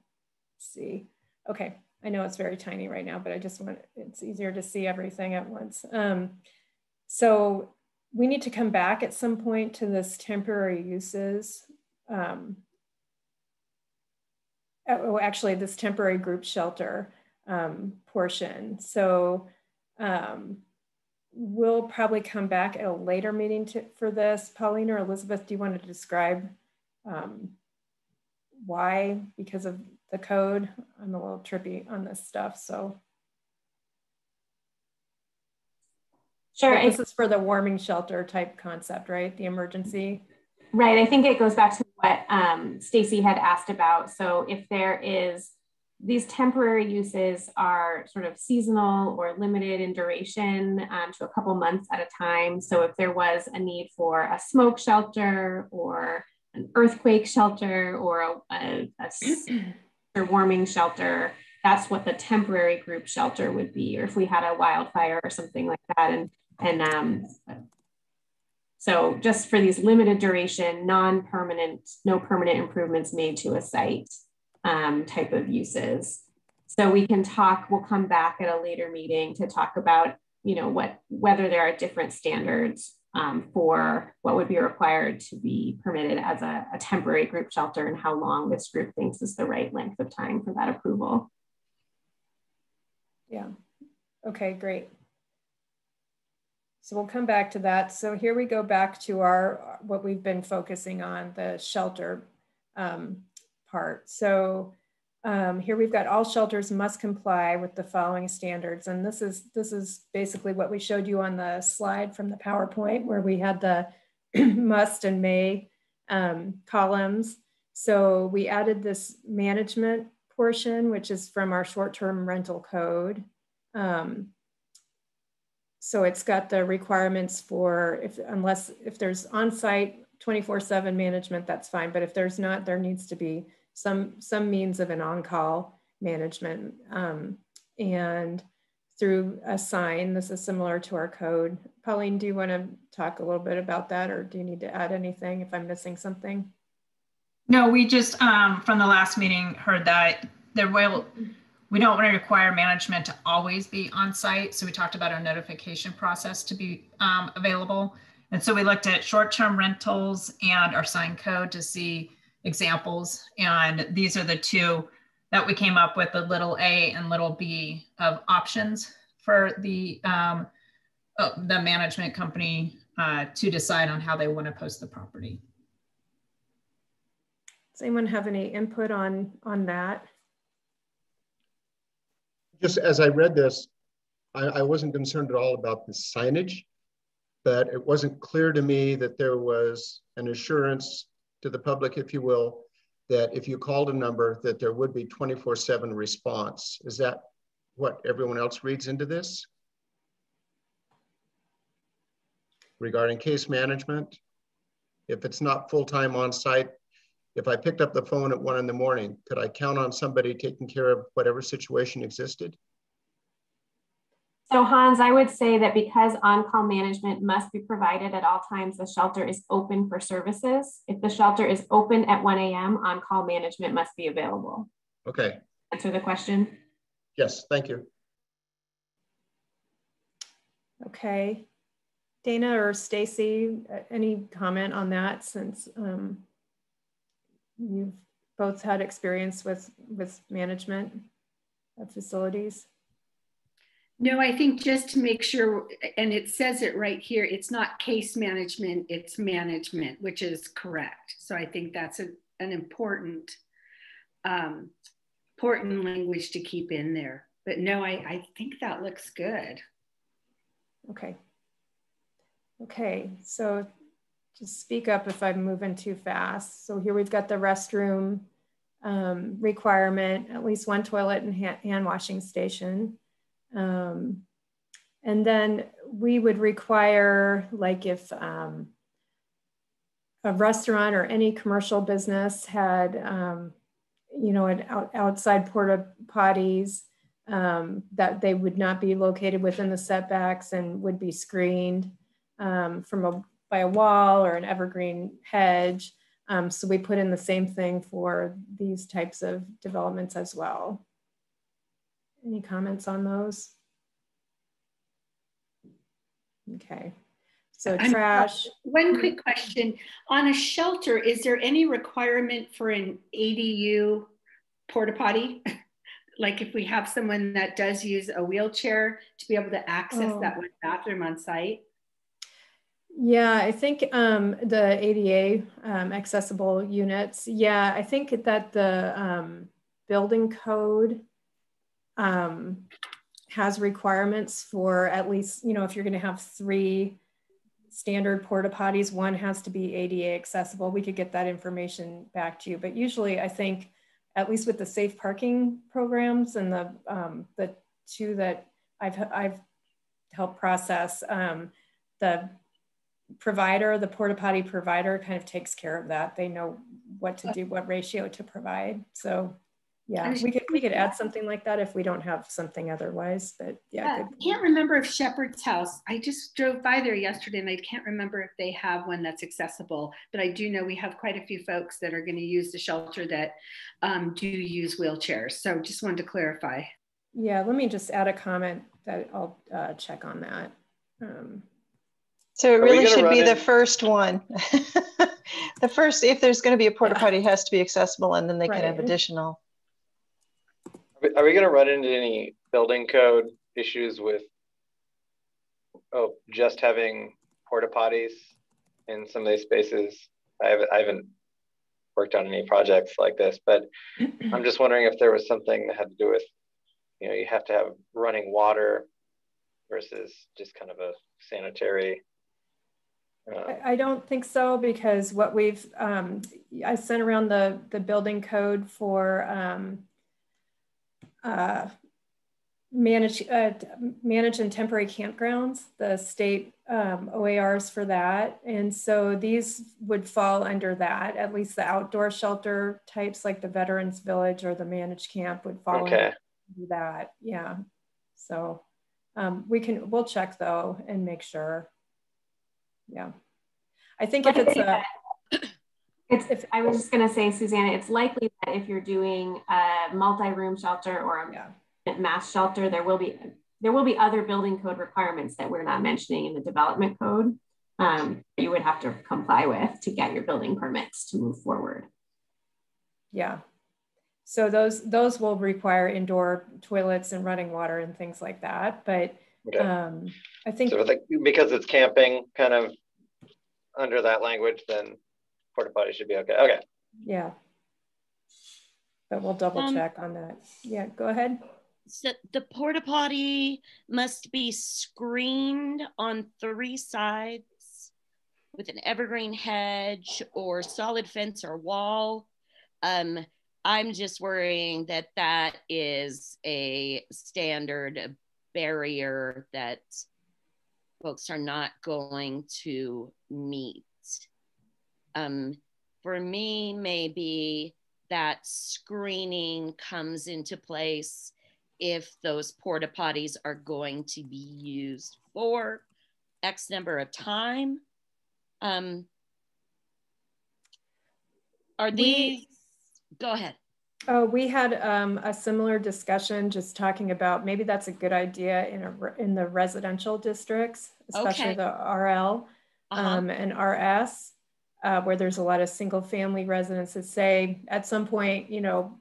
see. Okay, I know it's very tiny right now, but I just want, it's easier to see everything at once. Um, so we need to come back at some point to this temporary uses. Um, oh, actually this temporary group shelter um, portion. So um, we'll probably come back at a later meeting to, for this. Pauline or Elizabeth, do you want to describe um, why? Because of the code? I'm a little trippy on this stuff, so. Sure. But this is for the warming shelter type concept, right? The emergency. Right. I think it goes back to what um, Stacy had asked about. So if there is these temporary uses are sort of seasonal or limited in duration um, to a couple months at a time. So if there was a need for a smoke shelter or an earthquake shelter or a, a, a warming shelter, that's what the temporary group shelter would be. Or if we had a wildfire or something like that. And, and um, so just for these limited duration, non-permanent, no permanent improvements made to a site um, type of uses. So we can talk, we'll come back at a later meeting to talk about, you know, what whether there are different standards um, for what would be required to be permitted as a, a temporary group shelter and how long this group thinks is the right length of time for that approval. Yeah, okay, great. So we'll come back to that. So here we go back to our, what we've been focusing on, the shelter um, part. So um, here we've got all shelters must comply with the following standards. And this is, this is basically what we showed you on the slide from the PowerPoint where we had the must and may um, columns. So we added this management portion, which is from our short-term rental code. Um, so it's got the requirements for if unless if there's on-site 24/7 management, that's fine. But if there's not, there needs to be some some means of an on-call management um, and through a sign. This is similar to our code. Pauline, do you want to talk a little bit about that or do you need to add anything if I'm missing something? No, we just um, from the last meeting heard that there will we don't want to require management to always be on site. So we talked about our notification process to be um, available. And so we looked at short-term rentals and our sign code to see examples. And these are the two that we came up with the little a and little b of options for the, um, uh, the management company uh, to decide on how they want to post the property. Does anyone have any input on, on that? Just as I read this, I, I wasn't concerned at all about the signage, but it wasn't clear to me that there was an assurance to the public, if you will, that if you called a number, that there would be 24 seven response. Is that what everyone else reads into this? Regarding case management, if it's not full-time on site, if I picked up the phone at one in the morning, could I count on somebody taking care of whatever situation existed? So Hans, I would say that because on-call management must be provided at all times, the shelter is open for services. If the shelter is open at 1 a.m., on-call management must be available. Okay. Answer the question? Yes, thank you. Okay. Dana or Stacy, any comment on that since um, you've both had experience with, with management? Of facilities? No, I think just to make sure, and it says it right here, it's not case management, it's management, which is correct. So I think that's a, an important, um, important language to keep in there. But no, I, I think that looks good. Okay. Okay, so just speak up if I'm moving too fast. So here we've got the restroom um, requirement, at least one toilet and hand, hand washing station. Um, and then we would require, like if um, a restaurant or any commercial business had, um, you know, an out, outside porta potties, um, that they would not be located within the setbacks and would be screened um, from a, by a wall or an evergreen hedge. Um, so we put in the same thing for these types of developments as well. Any comments on those? Okay. So trash. One quick question. On a shelter, is there any requirement for an ADU porta potty? like if we have someone that does use a wheelchair to be able to access oh. that one bathroom on site? Yeah, I think um, the ADA um, accessible units. Yeah, I think that the um, building code um, has requirements for at least, you know, if you're going to have three standard porta potties, one has to be ADA accessible. We could get that information back to you. But usually, I think, at least with the safe parking programs and the um, the two that I've I've helped process, um, the provider, the porta potty provider, kind of takes care of that. They know what to do, what ratio to provide. So yeah, we could we could add something like that if we don't have something otherwise. But yeah, yeah I can't remember if Shepherd's House. I just drove by there yesterday, and I can't remember if they have one that's accessible. But I do know we have quite a few folks that are going to use the shelter that um, do use wheelchairs. So just wanted to clarify. Yeah, let me just add a comment that I'll uh, check on that. Um, so it really should be in? the first one. the first, if there's going to be a porta potty, has to be accessible, and then they right. can have additional. Are we going to run into any building code issues with oh just having porta potties in some of these spaces? I haven't, I haven't worked on any projects like this, but I'm just wondering if there was something that had to do with you know you have to have running water versus just kind of a sanitary uh, I don't think so because what we've um, I sent around the the building code for um, uh, manage uh, manage and temporary campgrounds, the state um, OARs for that. And so these would fall under that. At least the outdoor shelter types like the Veterans Village or the managed camp would fall okay. under that. Yeah. So um, we can, we'll check though and make sure. Yeah. I think if it's a, it's, if, I was just going to say, Susanna, it's likely that if you're doing a multi-room shelter or a yeah. mass shelter, there will be there will be other building code requirements that we're not mentioning in the development code. Um, you would have to comply with to get your building permits to move forward. Yeah. So those those will require indoor toilets and running water and things like that. But okay. um, I think so. Like, because it's camping, kind of under that language, then porta potty should be okay. Okay. Yeah. But we'll double um, check on that. Yeah, go ahead. So the porta potty must be screened on three sides with an evergreen hedge or solid fence or wall. Um, I'm just worrying that that is a standard barrier that folks are not going to meet um, for me, maybe that screening comes into place if those porta potties are going to be used for X number of time. Um, are these, we, go ahead. Oh, we had um, a similar discussion just talking about maybe that's a good idea in, a, in the residential districts, especially okay. the RL uh -huh. um, and RS uh, where there's a lot of single family residences say at some point, you know,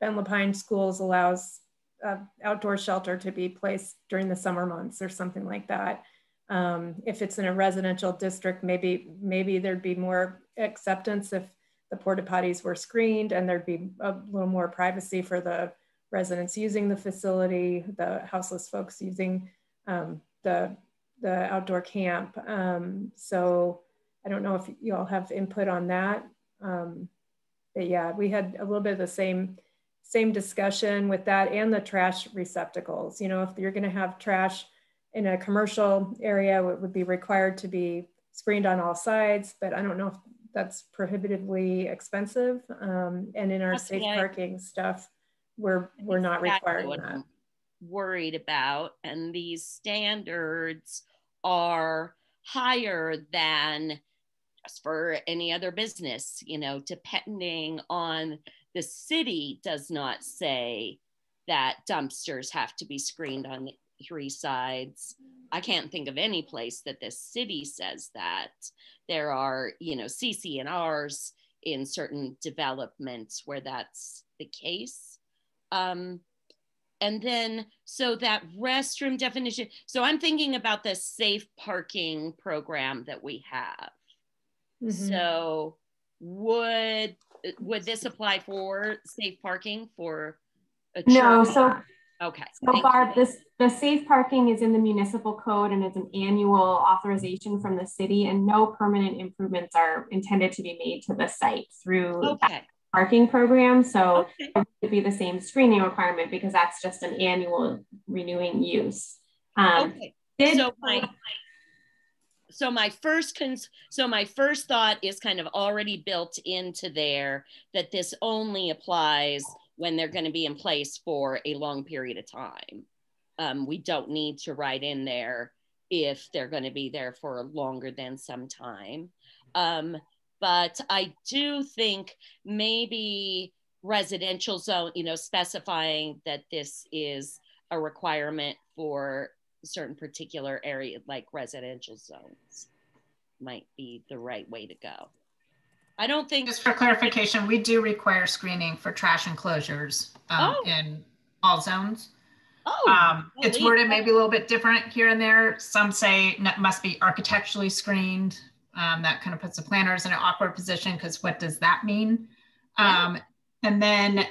Bend-La Pine Schools allows a outdoor shelter to be placed during the summer months or something like that. Um, if it's in a residential district, maybe maybe there'd be more acceptance if the porta potties were screened and there'd be a little more privacy for the residents using the facility, the houseless folks using um, the, the outdoor camp. Um, so I don't know if you all have input on that. Um, but yeah, we had a little bit of the same same discussion with that and the trash receptacles. You know, if you're going to have trash in a commercial area, it would be required to be screened on all sides, but I don't know if that's prohibitively expensive. Um, and in our that's safe parking stuff, we're we're not requiring that. I'm worried about, and these standards are higher than just for any other business, you know, depending on the city does not say that dumpsters have to be screened on three sides. I can't think of any place that the city says that. There are, you know, CC&Rs in certain developments where that's the case. Um, and then, so that restroom definition. So I'm thinking about the safe parking program that we have. Mm-hmm. So would would this apply for safe parking for a church? No, so okay. So Barb, this the safe parking is in the municipal code and it's an annual authorization from the city, and no permanent improvements are intended to be made to the site through okay. that parking program. So okay. it would be the same screening requirement because that's just an annual renewing use. Um, okay. Did, so my, so my first cons- so my first thought is kind of already built into there that this only applies when they're going to be in place for a long period of time. Um, we don't need to write in there if they're going to be there for longer than some time. Um, but I do think maybe residential zone, you know, specifying that this is a requirement for certain particular area like residential zones might be the right way to go. I don't think just for clarification, we do require screening for trash enclosures um, oh. in all zones. Oh, um, it's worded maybe a little bit different here and there. Some say must be architecturally screened. Um, that kind of puts the planners in an awkward position because what does that mean? Yeah. Um, and then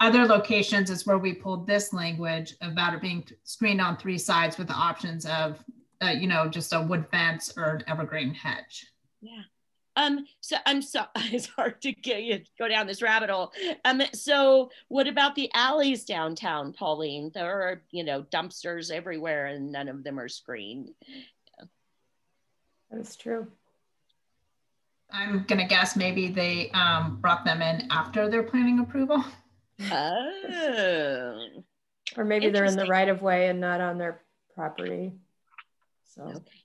other locations is where we pulled this language about it being screened on three sides with the options of, uh, you know, just a wood fence or an evergreen hedge. Yeah. Um, so I'm so it's hard to get you go down this rabbit hole. Um, so what about the alleys downtown, Pauline? There are, you know, dumpsters everywhere and none of them are screened. Yeah. That's true. I'm gonna guess maybe they um, brought them in after their planning approval. Oh. or maybe they're in the right of way and not on their property. So. Okay.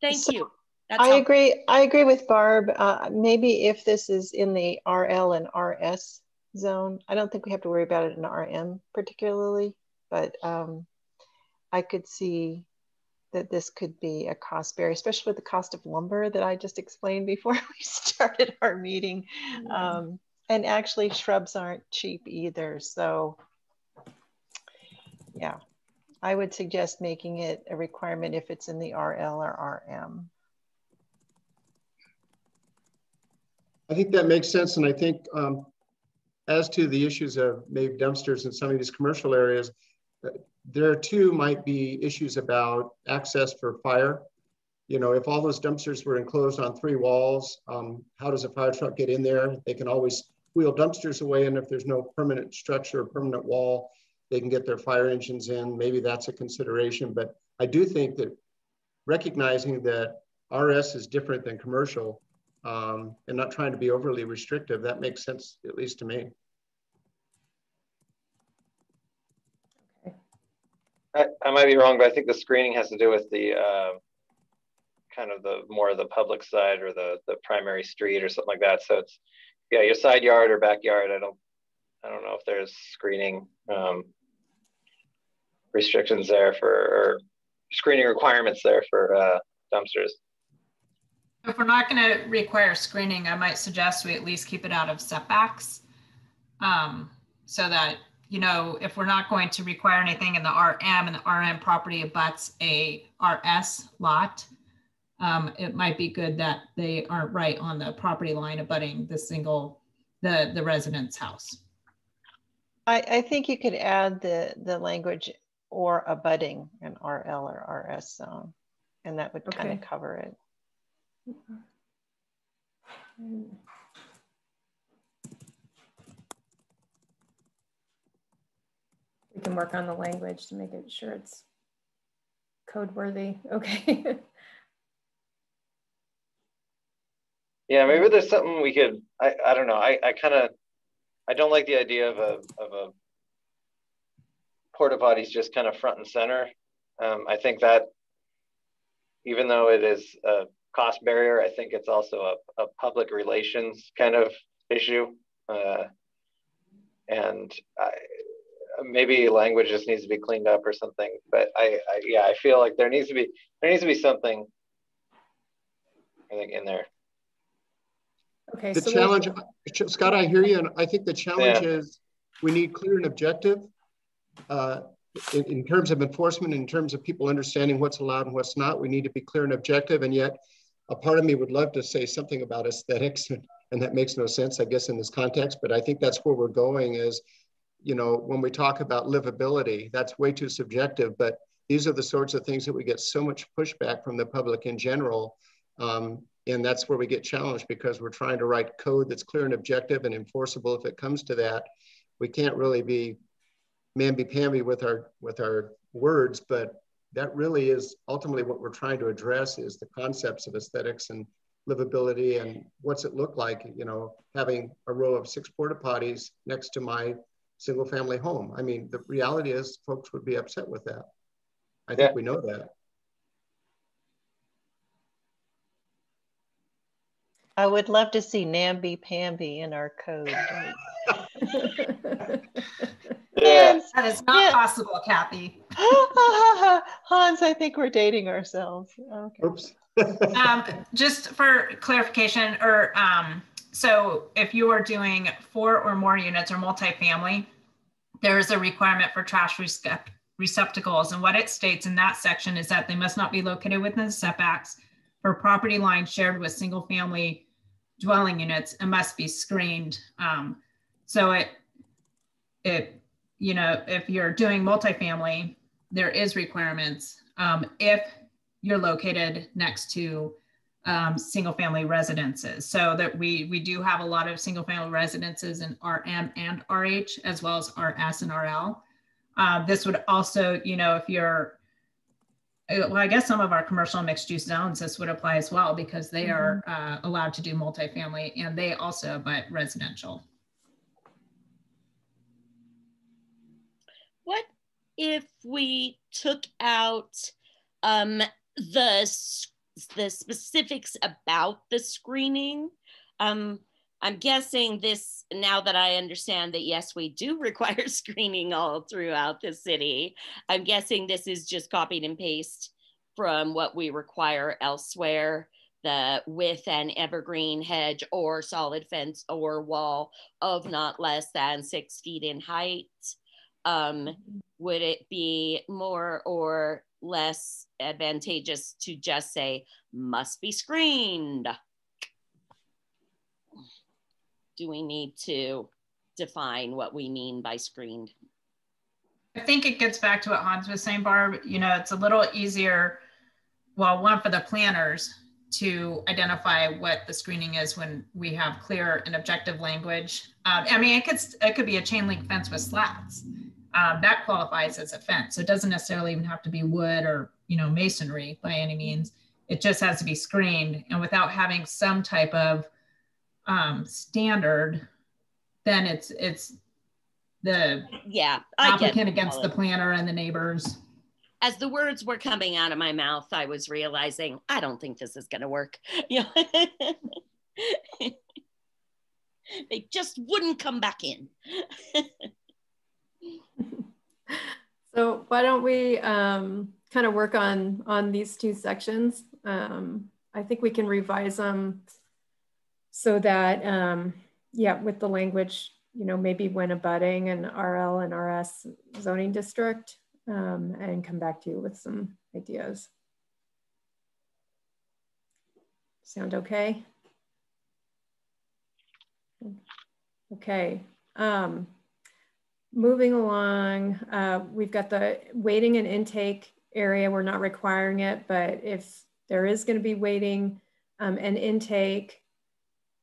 Thank so you. That's I helpful. agree. I agree with Barb. Uh, maybe if this is in the RL and RS zone, I don't think we have to worry about it in RM particularly, but um, I could see that this could be a cost barrier, especially with the cost of lumber that I just explained before we started our meeting. Mm-hmm. Um, and actually shrubs aren't cheap either. So yeah, I would suggest making it a requirement if it's in the RL or RM. I think that makes sense. And I think um, as to the issues of maybe dumpsters in some of these commercial areas, uh, there too might be issues about access for fire. You know, if all those dumpsters were enclosed on three walls, um, how does a fire truck get in there? They can always wheel dumpsters away. And if there's no permanent structure or permanent wall, they can get their fire engines in. Maybe that's a consideration. But I do think that recognizing that RS is different than commercial um, and not trying to be overly restrictive, that makes sense, at least to me. I, I might be wrong, but I think the screening has to do with the uh, kind of the more of the public side or the the primary street or something like that. So it's yeah, your side yard or backyard. I don't, I don't know if there's screening um, restrictions there for or screening requirements there for uh, dumpsters. If we're not going to require screening, I might suggest we at least keep it out of setbacks, um, so that you know, if we're not going to require anything in the RM and the RM property abuts a RS lot, um, it might be good that they aren't right on the property line abutting the single, the, the resident's house. I, I think you could add the, the language or abutting an RL or RS zone, and that would kind of cover it. We can work on the language to make it sure it's code worthy. Okay. Yeah, maybe there's something we could. I, I don't know. I, I kind of I don't like the idea of a of a porta potties just kind of front and center. Um, I think that even though it is a cost barrier, I think it's also a, a public relations kind of issue. Uh, and I, maybe language just needs to be cleaned up or something. But I, I, yeah, I feel like there needs to be there needs to be something. I think in there. Okay. The so challenge, we'll... Scott, I hear you, and I think the challenge yeah. is we need clear and objective uh, in, in, terms of enforcement, in terms of people understanding what's allowed and what's not. We need to be clear and objective, and yet a part of me would love to say something about aesthetics, and, and that makes no sense, I guess, in this context. But I think that's where we're going. Is you know when we talk about livability, that's way too subjective, but these are the sorts of things that we get so much pushback from the public in general. Um, and that's where we get challenged because we're trying to write code that's clear and objective and enforceable if it comes to that. We can't really be mamby-pamby with our with our words, but that really is ultimately what we're trying to address is the concepts of aesthetics and livability and what's it look like, you know, having a row of six porta potties next to my single family home. I mean, the reality is folks would be upset with that. I think yeah. we know that. I would love to see namby-pamby in our code. yes. That is not possible, Kathy. Hans, I think we're dating ourselves. Okay. Oops. um, just for clarification, or um, so if you are doing four or more units or multifamily, there is a requirement for trash receptacles. And what it states in that section is that they must not be located within the setbacks for property lines shared with single family dwelling units and must be screened. Um, so it, it, you know, if you're doing multifamily, there is requirements um, if you're located next to um, single family residences. So that we we do have a lot of single family residences in RM and RH as well as RS and RL. Uh, this would also, you know, if you're well, I guess some of our commercial mixed use zones, this would apply as well because they mm -hmm. are uh, allowed to do multifamily and they also but residential. What if we took out um, the, the specifics about the screening? Um, I'm guessing this, now that I understand that yes, we do require screening all throughout the city, I'm guessing this is just copied and paste from what we require elsewhere the with an evergreen hedge or solid fence or wall of not less than six feet in height. Um, would it be more or less advantageous to just say must be screened? Do we need to define what we mean by screened? I think it gets back to what Hans was saying, Barb. You know, it's a little easier, well, one for the planners to identify what the screening is when we have clear and objective language. Um, I mean, it could it could be a chain link fence with slats. Um, that qualifies as a fence. So it doesn't necessarily even have to be wood or you know masonry by any means. It just has to be screened, and without having some type of um, standard, then it's it's the yeah applicant against the planner and the neighbors. As the words were coming out of my mouth, I was realizing I don't think this is going to work. You know, they just wouldn't come back in. so why don't we um, kind of work on on these two sections? Um, I think we can revise them so that, um, yeah, with the language you know, maybe when abutting an RL and RS zoning district um, and come back to you with some ideas. Sound okay? Okay. Um, moving along, uh, we've got the waiting and intake area. We're not requiring it, but if there is going to be waiting um, and intake,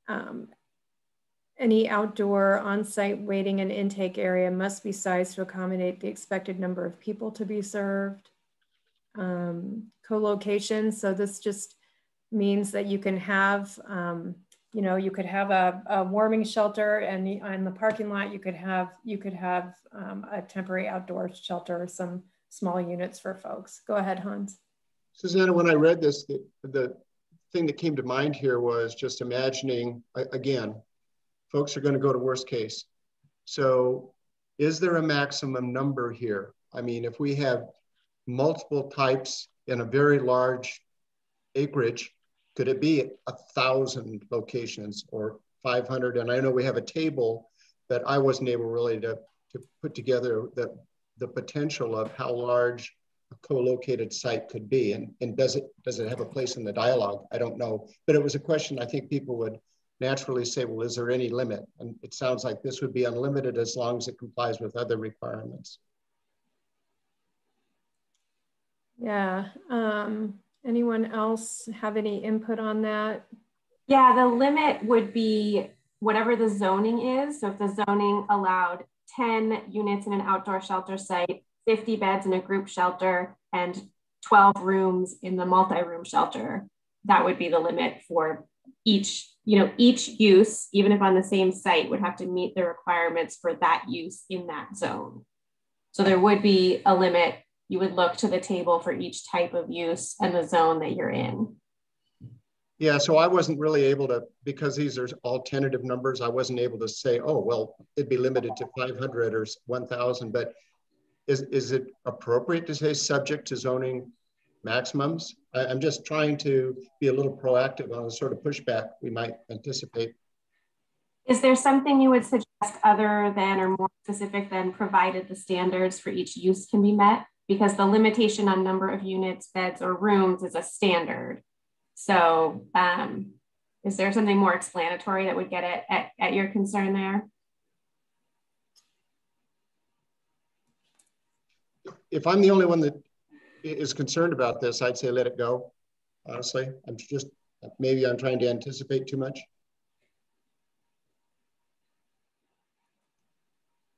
um, any outdoor on-site waiting and intake area must be sized to accommodate the expected number of people to be served. Um, co-location, so this just means that you can have, um, you know, you could have a, a, warming shelter and in the parking lot, you could have, you could have um, a temporary outdoor shelter or some small units for folks. Go ahead, Hans. Susanna, when I read this, the, the thing that came to mind here was just imagining, again, folks are going to go to worst case. So is there a maximum number here? I mean, if we have multiple types in a very large acreage, could it be a thousand locations or 500? And I know we have a table that I wasn't able really to, to put together the, the potential of how large a co-located site could be and, and does it does it have a place in the dialogue i don't know but it was a question i think people would naturally say, well, is there any limit? And it sounds like this would be unlimited as long as it complies with other requirements. Yeah. Um, anyone else have any input on that? Yeah, the limit would be whatever the zoning is. So if the zoning allowed 10 units in an outdoor shelter site, 50 beds in a group shelter, and 12 rooms in the multi-room shelter, that would be the limit for each you know, each use, even if on the same site, would have to meet the requirements for that use in that zone. So there would be a limit. You would look to the table for each type of use and the zone that you're in. Yeah, so I wasn't really able to, because these are all tentative numbers, I wasn't able to say, oh, well, it'd be limited to 500 or 1,000, but is, is it appropriate to say subject to zoning maximums. I, am just trying to be a little proactive on the sort of pushback we might anticipate. Is there something you would suggest other than or more specific than provided the standards for each use can be met? Because the limitation on number of units, beds, or rooms is a standard. So um, is there something more explanatory that would get it at, at your concern there? If I'm the only one that is concerned about this, I'd say let it go. Honestly, I'm just maybe I'm trying to anticipate too much.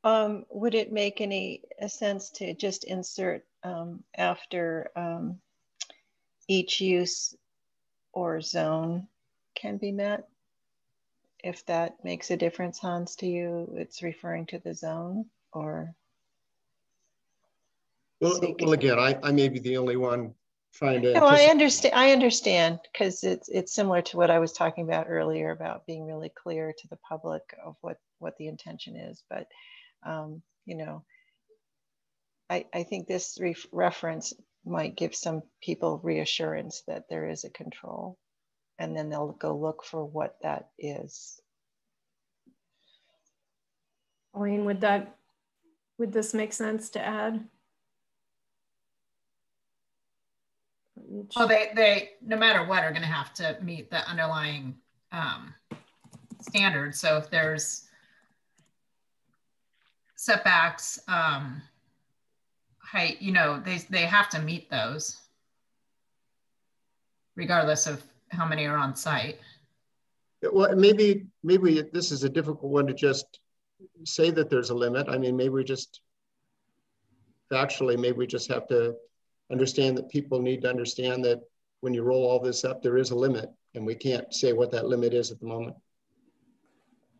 Um, would it make any sense to just insert um, after um, each use or zone can be met? If that makes a difference, Hans, to you, it's referring to the zone or? Well, well again, I, I may be the only one trying to. No, I understand. I understand because it's it's similar to what I was talking about earlier about being really clear to the public of what what the intention is. But um, you know, I I think this reference might give some people reassurance that there is a control, and then they'll go look for what that is. Pauline, would that would this make sense to add? Well, they, they, no matter what, are going to have to meet the underlying um, standards. So if there's setbacks, um, height, you know, they, they have to meet those regardless of how many are on site. Well, maybe, maybe this is a difficult one to just say that there's a limit. I mean, maybe we just factually, maybe we just have to understand that people need to understand that when you roll all this up, there is a limit, and we can't say what that limit is at the moment.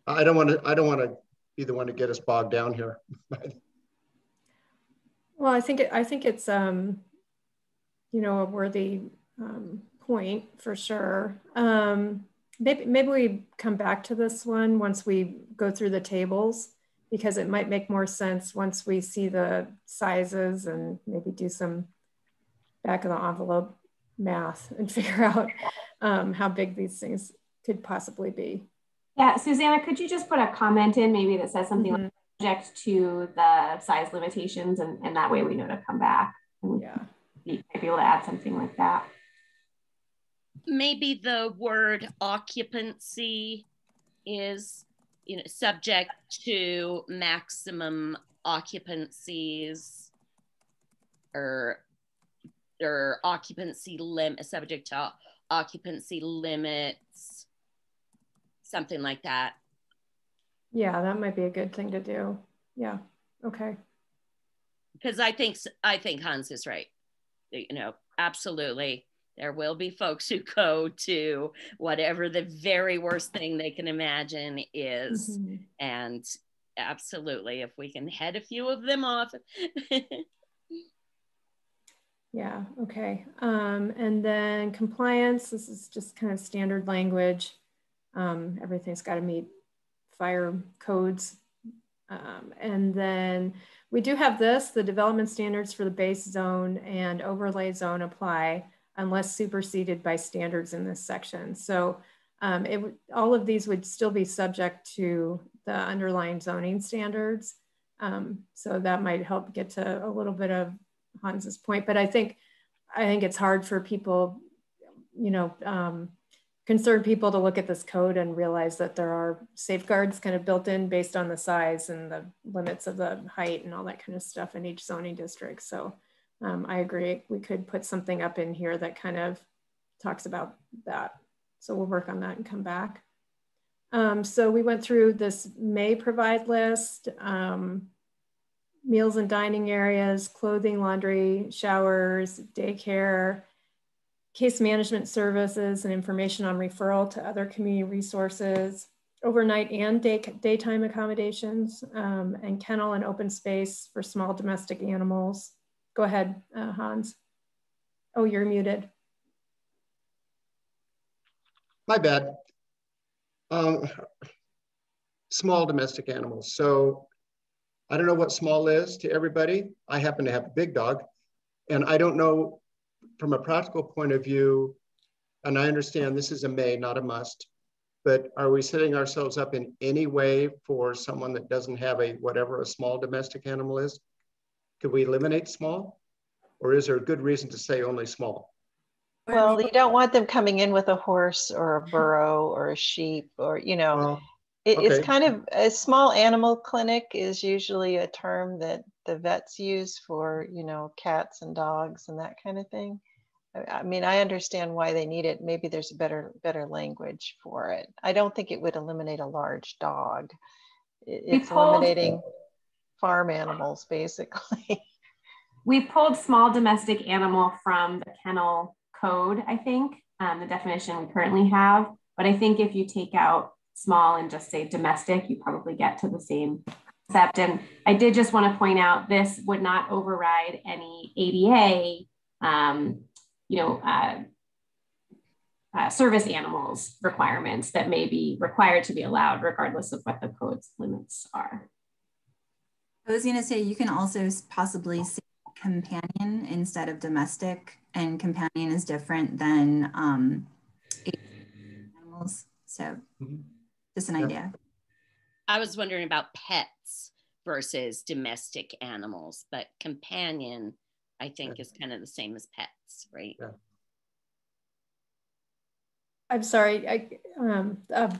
I don't want to. I don't want to be the one to get us bogged down here. well, I think it, I think it's um, you know a worthy um, point for sure. Um, maybe maybe we come back to this one once we go through the tables because it might make more sense once we see the sizes and maybe do some back of the envelope math and figure out um, how big these things could possibly be. Yeah, Susanna, could you just put a comment in maybe that says something mm -hmm. like subject to the size limitations and, and that way we know to come back. And yeah. Be, be able to add something like that. Maybe the word occupancy is you know subject to maximum occupancies or or occupancy limit subject to occupancy limits something like that. Yeah that might be a good thing to do. Yeah okay. Because i think i think hans is right. You know absolutely. There will be folks who go to whatever the very worst thing they can imagine is. Mm-hmm. and absolutely if we can head a few of them off yeah okay um, and then compliance this is just kind of standard language um, everything's got to meet fire codes um, and then we do have this the development standards for the base zone and overlay zone apply unless superseded by standards in this section. So um, it all of these would still be subject to the underlying zoning standards. Um, so that might help get to a little bit of Hans's point, but I think I think it's hard for people, you know, um, concerned people to look at this code and realize that there are safeguards kind of built in based on the size and the limits of the height and all that kind of stuff in each zoning district. So um, I agree. We could put something up in here that kind of talks about that. So we'll work on that and come back. Um, so we went through this may provide list, um, meals and dining areas, clothing, laundry, showers, daycare, case management services and information on referral to other community resources, overnight and day, daytime accommodations, um, and kennel and open space for small domestic animals, Go ahead, uh, Hans. Oh, you're muted. My bad. Um, small domestic animals. So I don't know what small is to everybody. I happen to have a big dog. And I don't know from a practical point of view, and I understand this is a may, not a must, but are we setting ourselves up in any way for someone that doesn't have a whatever a small domestic animal is? Could we eliminate small? Or is there a good reason to say only small? Well, you don't want them coming in with a horse or a burro or a sheep or, you know, well, it, okay. it's kind of a small animal clinic is usually a term that the vets use for, you know, cats and dogs and that kind of thing. I mean, I understand why they need it. Maybe there's a better better language for it. I don't think it would eliminate a large dog. It's eliminating farm animals, basically. We pulled small domestic animal from the kennel code, I think, um, the definition we currently have. But I think if you take out small and just say domestic, you probably get to the same concept. And I did just want to point out this would not override any ADA, um, you know, uh, uh, service animals requirements that may be required to be allowed, regardless of what the code's limits are. I was going to say you can also possibly say companion instead of domestic, and companion is different than um, animals. So, mm-hmm. Just an yeah. idea. I was wondering about pets versus domestic animals, but companion, I think, yeah. is kind of the same as pets, right? Yeah. I'm sorry. I um, uh,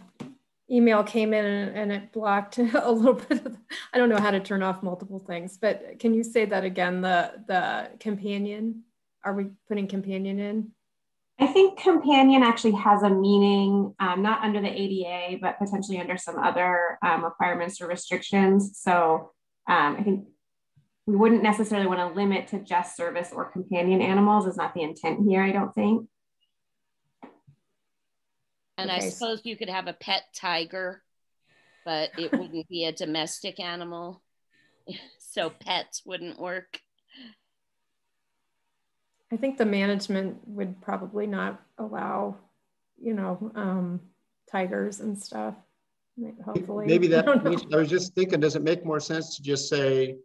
email came in and, and, it blocked a little bit of, I don't know how to turn off multiple things, but can you say that again? The, the companion, are we putting companion in? I think companion actually has a meaning, um, not under the ADA, but potentially under some other um, requirements or restrictions. So um, I think we wouldn't necessarily want to limit to just service or companion animals is not the intent here, I don't think. And okay. I suppose you could have a pet tiger, but it wouldn't be a domestic animal. So pets wouldn't work. I think the management would probably not allow, you know, um, tigers and stuff. Hopefully, maybe that. I, means, I was just thinking, does it make more sense to just say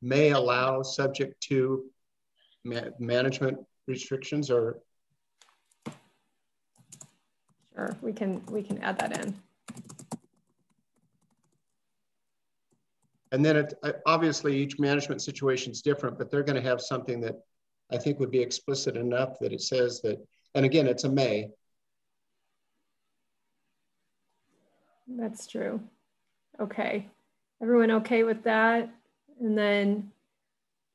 may allow, subject to ma management restrictions, or? Sure, we can we can add that in. And then it, obviously each management situation is different, but they're going to have something that I think would be explicit enough that it says that, and again, it's a may. That's true. Okay. Everyone okay with that? And then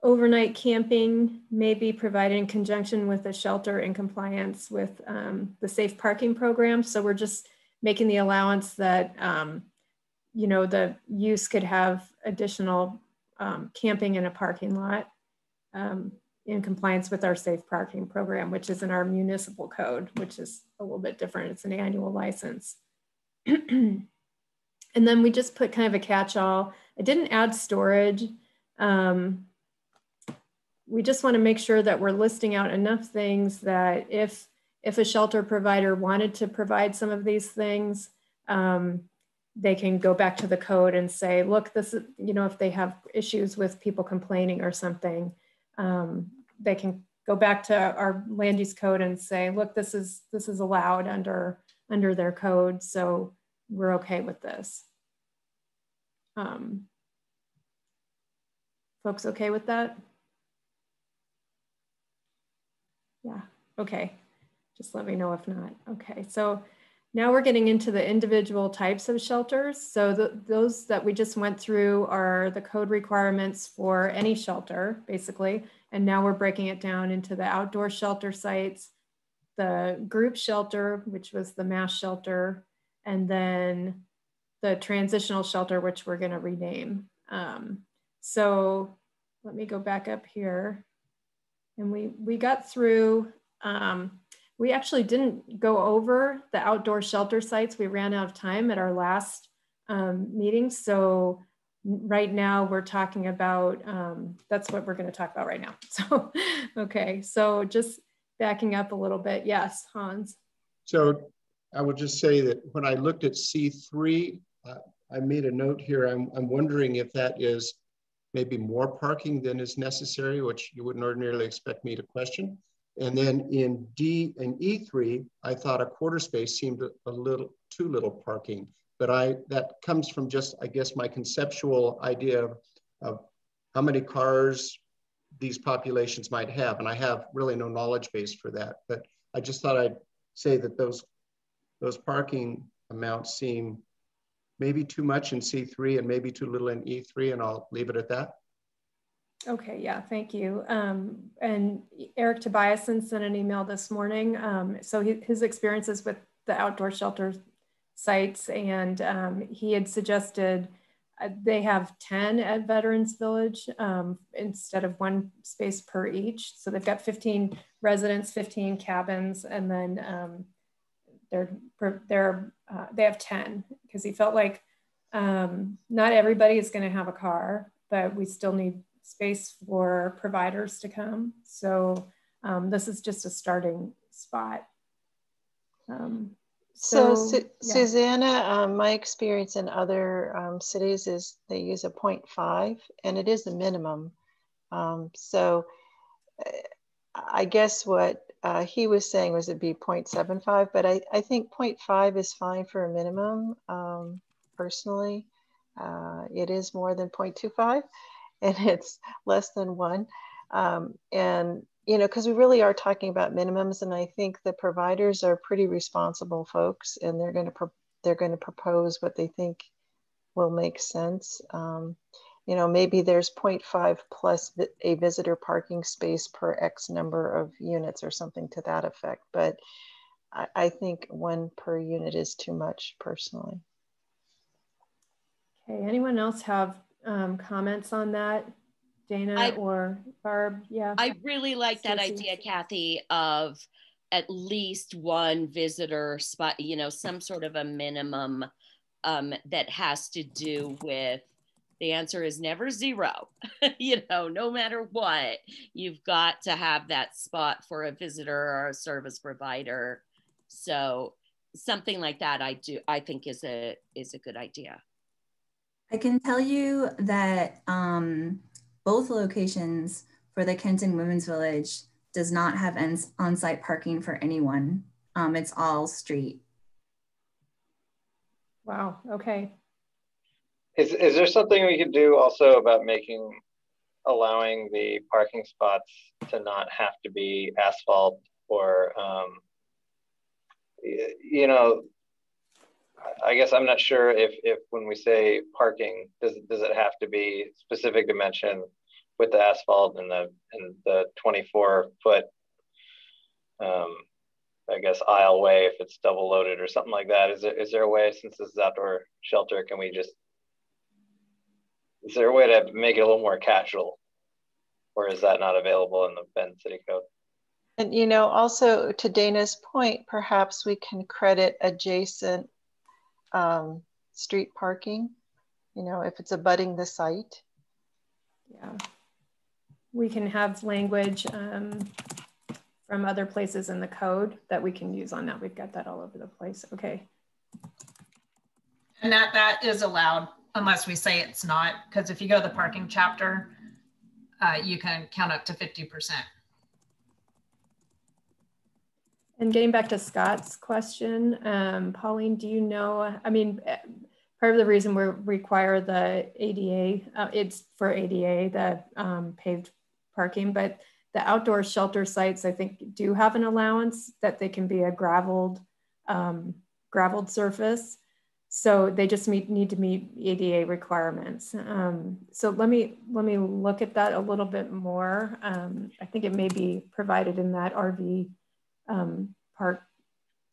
overnight camping may be provided in conjunction with a shelter in compliance with um, the safe parking program. So we're just making the allowance that, um, you know, the use could have additional um, camping in a parking lot um, in compliance with our safe parking program, which is in our municipal code, which is a little bit different. It's an annual license. and then we just put kind of a catch-all. I didn't add storage. Um, we just want to make sure that we're listing out enough things that if if a shelter provider wanted to provide some of these things, um, they can go back to the code and say, look, this is, you know, if they have issues with people complaining or something, um, they can go back to our land use code and say, look, this is this is allowed under under their code, so we're okay with this. Um, folks okay with that? Yeah, okay. Just let me know if not. Okay, so now we're getting into the individual types of shelters. So the, those that we just went through are the code requirements for any shelter, basically. And now we're breaking it down into the outdoor shelter sites, the group shelter, which was the mass shelter, and then the transitional shelter, which we're gonna rename. Um, so let me go back up here. And we, we got through um, we actually didn't go over the outdoor shelter sites. We ran out of time at our last um, meeting. So right now we're talking about, um, that's what we're gonna talk about right now. So, okay, so just backing up a little bit. Yes, Hans. So I would just say that when I looked at C3, uh, I made a note here. I'm, I'm wondering if that is maybe more parking than is necessary, which you wouldn't ordinarily expect me to question. And then in D and E3, I thought a quarter space seemed a little too little parking, but I that comes from just, I guess, my conceptual idea of, of how many cars these populations might have. And I have really no knowledge base for that, but I just thought I'd say that those, those parking amounts seem maybe too much in C3 and maybe too little in E3, and I'll leave it at that. Okay, yeah, thank you. Um, and Eric Tobiasen sent an email this morning. Um, so he, his experiences with the outdoor shelter sites, and um, he had suggested uh, they have 10 at Veterans Village um, instead of one space per each. So they've got 15 residents, 15 cabins, and then um, they're, they're, uh, they have 10 because he felt like um, not everybody is going to have a car, but we still need space for providers to come. So um, this is just a starting spot. Um, so, so Su yeah. Susanna, um, my experience in other um, cities is they use a 0.5 and it is the minimum. Um, so I guess what uh, he was saying was it'd be 0.75, but I, I think 0.5 is fine for a minimum um, personally. Uh, it is more than 0.25 and it's less than one. Um, and, you know, because we really are talking about minimums, and I think the providers are pretty responsible folks, and they're going to pro- they're going to propose what they think will make sense. Um, you know, maybe there's 0.5 plus a visitor parking space per X number of units or something to that effect. But I, I think one per unit is too much personally. Okay, anyone else have um, comments on that, Dana I, or Barb? Yeah. I really like Stacey. that idea, Kathy, of at least one visitor spot, you know, some sort of a minimum um, that has to do with the answer is never zero. you know, no matter what, you've got to have that spot for a visitor or a service provider. So something like that I do I think is a is a good idea. I can tell you that um, both locations for the Kenton Women's Village does not have on-site parking for anyone. Um, it's all street. Wow, okay. Is, is there something we could do also about making, allowing the parking spots to not have to be asphalt or, um, you know, I guess I'm not sure if, if when we say parking, does, does it have to be specific dimension with the asphalt and the, and the 24 foot, um, I guess aisle way if it's double loaded or something like that. Is there, is there a way, since this is outdoor shelter, can we just, is there a way to make it a little more casual? Or is that not available in the Bend City Code? And you know, also to Dana's point, perhaps we can credit adjacent um, street parking, you know, if it's abutting the site. Yeah. We can have language um, from other places in the code that we can use on that. We've got that all over the place. Okay. And that that is allowed unless we say it's not, because if you go to the parking chapter, uh, you can count up to 50%. And getting back to Scott's question, um, Pauline, do you know, I mean, part of the reason we require the ADA, uh, it's for ADA, the um, paved parking, but the outdoor shelter sites, I think, do have an allowance that they can be a graveled, um, graveled surface. So they just meet, need to meet ADA requirements. Um, so let me let me look at that a little bit more. Um, I think it may be provided in that RV um, part,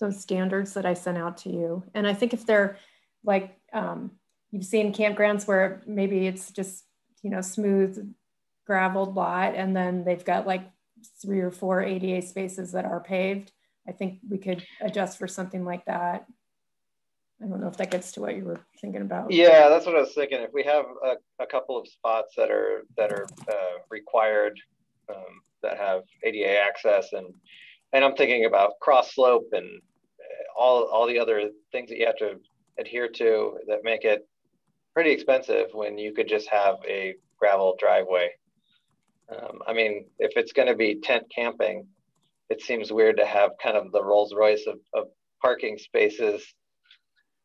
those standards that I sent out to you. And I think if they're like, um, you've seen campgrounds where maybe it's just, you know, smooth graveled lot and then they've got like three or four ADA spaces that are paved. I think we could adjust for something like that. I don't know if that gets to what you were thinking about. Yeah, that's what I was thinking. If we have a, a couple of spots that are that are uh, required um, that have ADA access and and I'm thinking about cross slope and uh, all all the other things that you have to adhere to that make it pretty expensive when you could just have a gravel driveway. Um, I mean, if it's going to be tent camping, it seems weird to have kind of the Rolls Royce of, of parking spaces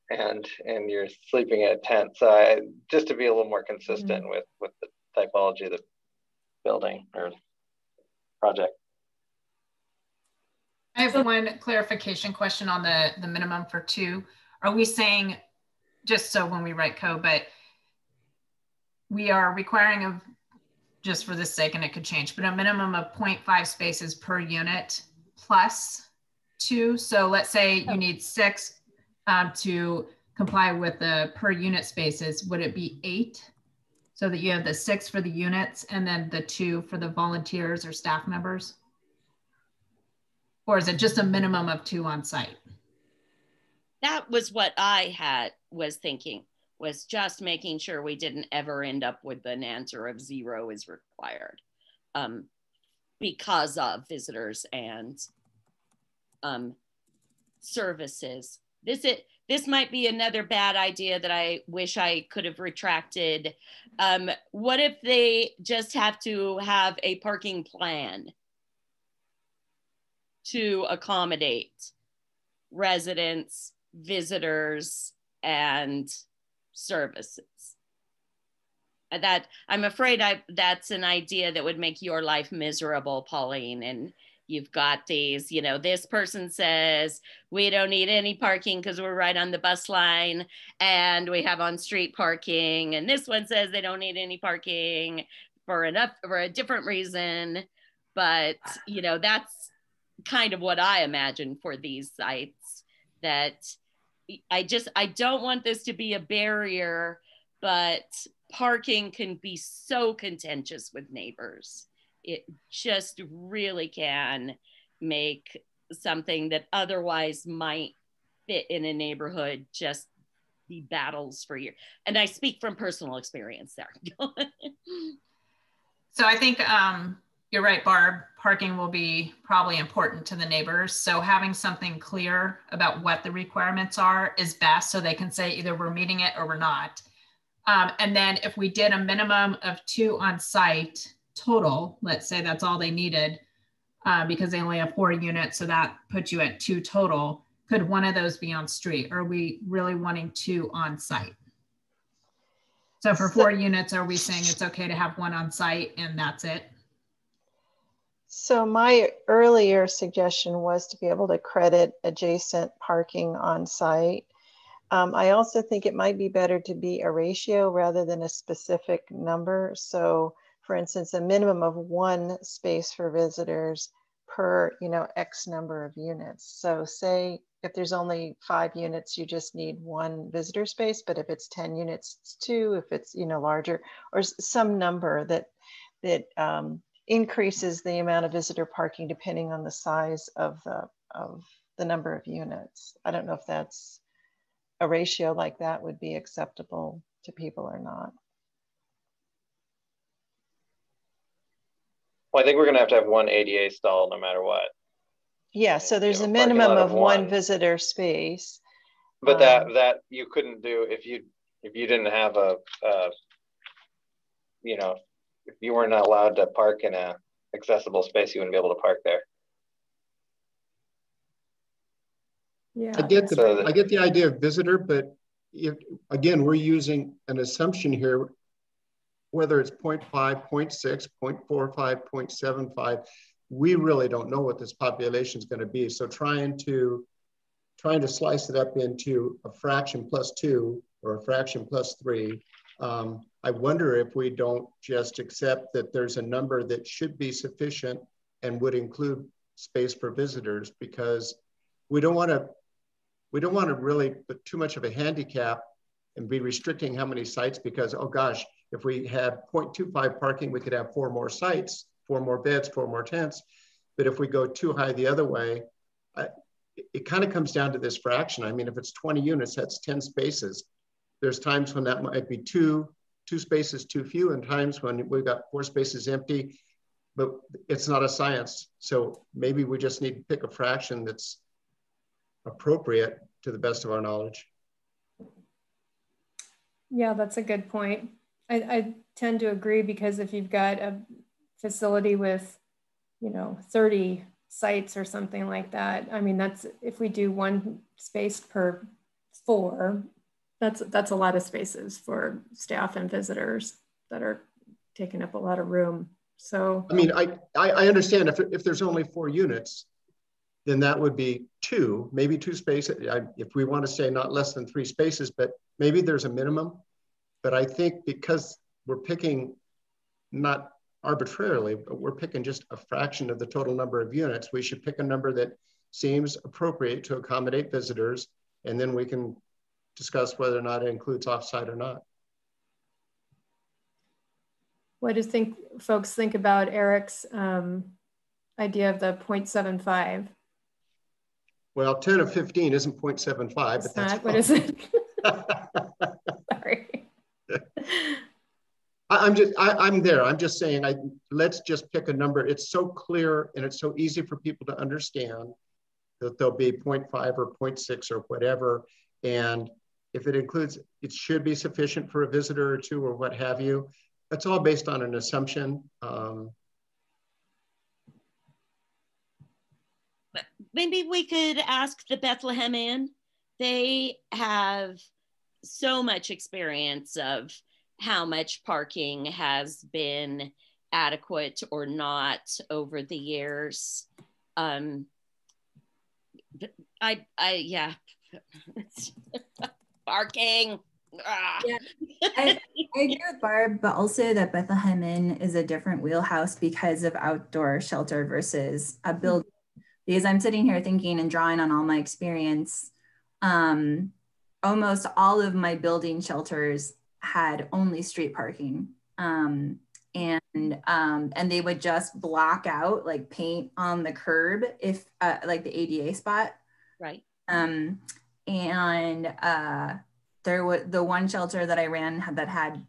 and and you're sleeping in a tent. So I, just to be a little more consistent mm-hmm. with with the typology of the building or project. I have one clarification question on the, the minimum for two. Are we saying, just so when we write code, but we are requiring of, just for this sake, and it could change, but a minimum of 0.5 spaces per unit plus two. So let's say you need six um, to comply with the per unit spaces. Would it be eight? So that you have the six for the units and then the two for the volunteers or staff members? Or is it just a minimum of two on site? That was what I had was thinking was just making sure we didn't ever end up with an answer of zero is required um, because of visitors and um, services. This it this might be another bad idea that I wish I could have retracted. Um, what if they just have to have a parking plan? To accommodate residents, visitors, and services. Uh, that I'm afraid I that's an idea that would make your life miserable, Pauline. And you've got these, you know, this person says we don't need any parking because we're right on the bus line and we have on street parking. And this one says they don't need any parking for enough for a different reason. But you know, that's kind of what I imagine for these sites that I just I don't want this to be a barrier, but parking can be so contentious with neighbors. It just really can make something that otherwise might fit in a neighborhood just be battles for years. And I speak from personal experience there. so I think um, you're right, Barb. Parking will be probably important to the neighbors. So having something clear about what the requirements are is best so they can say either we're meeting it or we're not. Um, and then if we did a minimum of two on site total, let's say that's all they needed uh, because they only have four units. So that puts you at two total. Could one of those be on street? Or are we really wanting two on site? So for four so, units, are we saying it's okay to have one on site and that's it? So my earlier suggestion was to be able to credit adjacent parking on site. Um, I also think it might be better to be a ratio rather than a specific number. So for instance, a minimum of one space for visitors per, you know, X number of units. So say if there's only five units, you just need one visitor space, but if it's 10 units, it's two, if it's, you know, larger, or some number that, that um, increases the amount of visitor parking depending on the size of the, of the number of units. I don't know if that's a ratio like that would be acceptable to people or not. Well, I think we're going to have to have one ADA stall no matter what. Yeah, so there's a minimum of, of one. one. visitor space. But um, that that you couldn't do if you if you didn't have a, uh, you know, if you weren't allowed to park in a accessible space, you wouldn't be able to park there. Yeah, I get the so I get the idea of visitor, but if again we're using an assumption here whether it's 0 0.5, 0 0.6, 0.45, 0.75, we really don't know what this population is going to be. So trying to trying to slice it up into a fraction plus two or a fraction plus three, um, I wonder if we don't just accept that there's a number that should be sufficient and would include space for visitors because we don't want to we don't want to really put too much of a handicap and be restricting how many sites because oh gosh if we had 0.25 parking, we could have four more sites, four more beds, four more tents. But if we go too high the other way, I, it, it kind of comes down to this fraction. I mean, if it's 20 units, that's 10 spaces. There's times when that might be two, two spaces too few, and times when we've got four spaces empty, but it's not a science. So maybe we just need to pick a fraction that's appropriate to the best of our knowledge. Yeah, that's a good point. I, I tend to agree because if you've got a facility with, you know, 30 sites or something like that, I mean, that's if we do one space per four, that's that's a lot of spaces for staff and visitors that are taking up a lot of room. So I mean, I I, understand if if there's only four units, then that would be two, maybe two spaces. If we want to say not less than three spaces, but maybe there's a minimum. But I think because we're picking not arbitrarily, but we're picking just a fraction of the total number of units, we should pick a number that seems appropriate to accommodate visitors, and then we can discuss whether or not it includes offsite or not. What do think folks think about Eric's um, idea of the 0.75? Well, 10 of 15 isn't 0.75, but that's not, what is it? Sorry. I, am just, I, am there. I'm just saying, I let's just pick a number. It's so clear and it's so easy for people to understand that there'll be 0.5 or 0.6 or whatever. And if it includes, it should be sufficient for a visitor or two or what have you. That's all based on an assumption. Um, Maybe we could ask the Bethlehem Inn. They have so much experience of how much parking has been adequate or not over the years. Um, I, I, yeah, parking. Ah. Yeah, I, I agree with Barb, but also that Bethlehem Inn is a different wheelhouse because of outdoor shelter versus a building. Because I'm sitting here thinking and drawing on all my experience. Um, almost all of my building shelters had only street parking. Um, and um, and they would just block out like paint on the curb if uh, like the ADA spot. Right. Um, and uh, there was the one shelter that I ran had, that had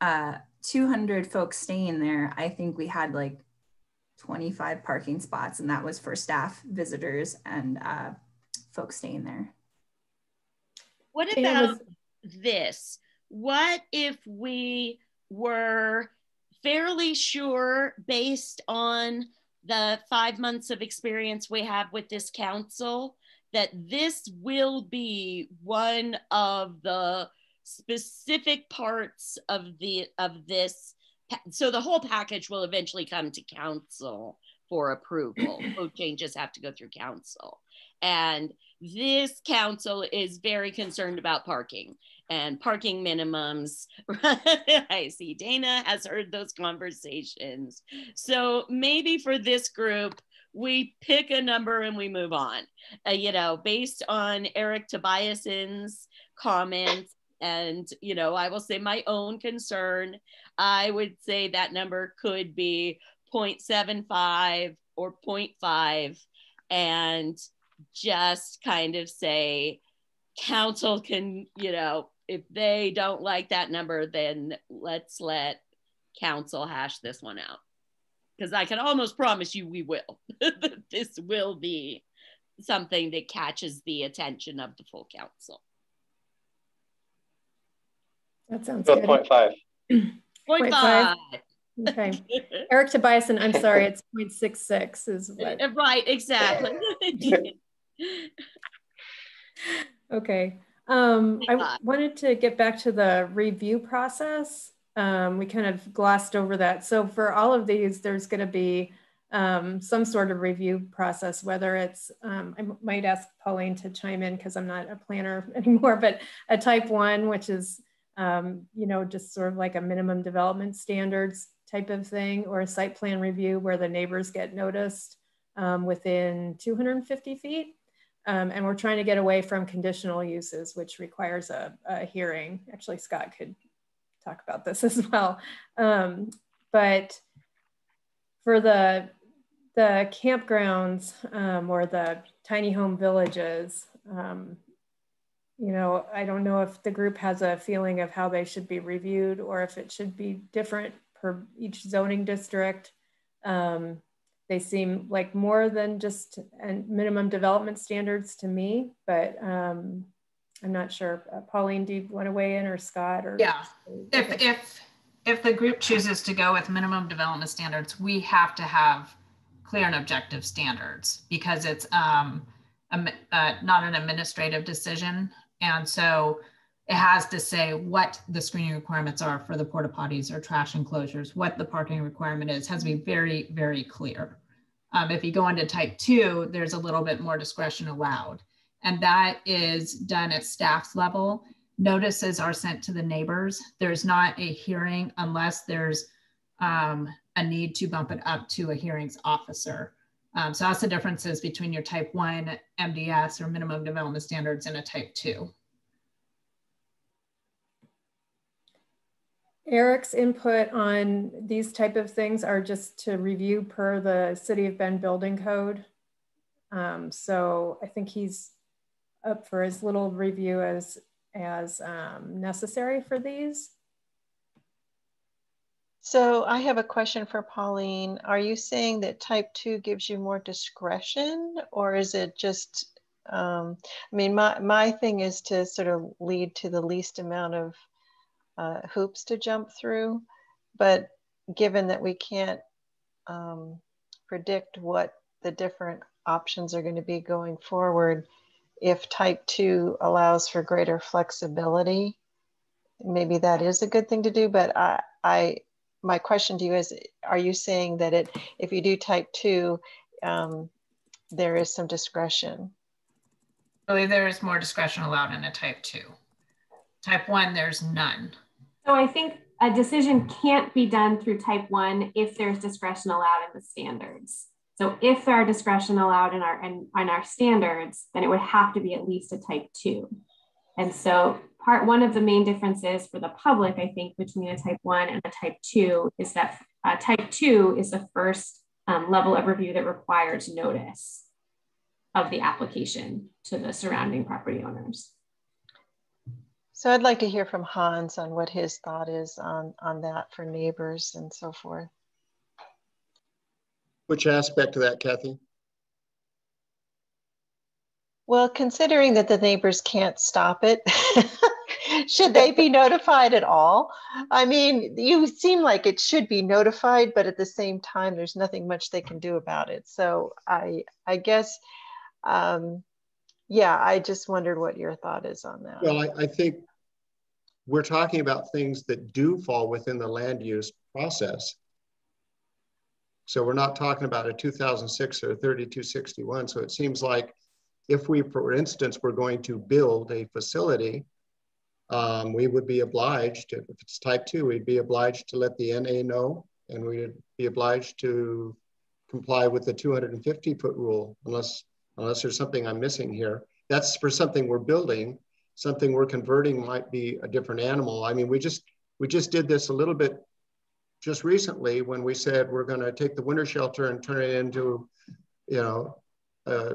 uh, 200 folks staying there. I think we had like 25 parking spots, and that was for staff, visitors, and uh, folks staying there. What about this? What if we were fairly sure, based on the five months of experience we have with this council, that this will be one of the specific parts of the of this so the whole package will eventually come to council for approval. Both changes have to go through council. And this council is very concerned about parking and parking minimums. I see Dana has heard those conversations. So maybe for this group, we pick a number and we move on. Uh, you know, based on Eric Tobias's comments, and you know, I will say my own concern. I would say that number could be 0.75 or 0.5, and just kind of say council can, you know, if they don't like that number, then let's let council hash this one out. Because I can almost promise you we will. this will be something that catches the attention of the full council. That sounds good. 0.5. 0.5. Okay. Eric Tobiasen, I'm sorry, it's 0.66 is what. Right, exactly. okay. Um, I wanted to get back to the review process. Um, we kind of glossed over that. So for all of these, there's going to be um, some sort of review process, whether it's, um, I might ask Pauline to chime in because I'm not a planner anymore, but a type one, which is, um, you know, just sort of like a minimum development standards type of thing, or a site plan review where the neighbors get noticed um, within 250 feet. Um, and we're trying to get away from conditional uses, which requires a, a hearing. Actually, Scott could talk about this as well. Um, but for the, the campgrounds um, or the tiny home villages, um, you know, I don't know if the group has a feeling of how they should be reviewed or if it should be different per each zoning district. Um, they seem like more than just minimum development standards to me, but um, I'm not sure. Uh, Pauline, do you want to weigh in or Scott? Or yeah, if if if the group chooses to go with minimum development standards, we have to have clear and objective standards because it's um, a, uh, not an administrative decision, and so it has to say what the screening requirements are for the porta potties or trash enclosures, what the parking requirement is, has to be very, very clear. Um, if you go into type two, there's a little bit more discretion allowed. And that is done at staff's level. Notices are sent to the neighbors. There's not a hearing unless there's um, a need to bump it up to a hearings officer. Um, so that's the differences between your type one MDS or minimum development standards and a type two. Eric's input on these type of things are just to review per the City of Bend building code. Um, so I think he's up for as little review as, as um, necessary for these. So I have a question for Pauline. Are you saying that type two gives you more discretion or is it just, um, I mean, my, my thing is to sort of lead to the least amount of uh, hoops to jump through. But given that we can't um, predict what the different options are going to be going forward, if type 2 allows for greater flexibility, maybe that is a good thing to do. But I, I my question to you is, are you saying that it, if you do type 2, um, there is some discretion? I believe there is more discretion allowed in a type 2. Type 1, there's none. So I think a decision can't be done through type one if there's discretion allowed in the standards. So if there are discretion allowed in our in, in our standards, then it would have to be at least a type two. And so part one of the main differences for the public, I think, between a type one and a type two is that uh, type two is the first um, level of review that requires notice of the application to the surrounding property owners. So I'd like to hear from Hans on what his thought is on, on that for neighbors and so forth. Which aspect of that, Kathy? Well, considering that the neighbors can't stop it, should they be notified at all? I mean, you seem like it should be notified, but at the same time, there's nothing much they can do about it. So I, I guess, um, yeah, I just wondered what your thought is on that. Well, I, I think we're talking about things that do fall within the land use process. So we're not talking about a 2006 or 3261. So it seems like if we, for instance, were going to build a facility, um, we would be obliged, if it's type two, we'd be obliged to let the NA know and we'd be obliged to comply with the 250 foot rule unless, unless there's something I'm missing here. That's for something we're building something we're converting might be a different animal. I mean, we just we just did this a little bit just recently when we said we're going to take the winter shelter and turn it into, you know, a,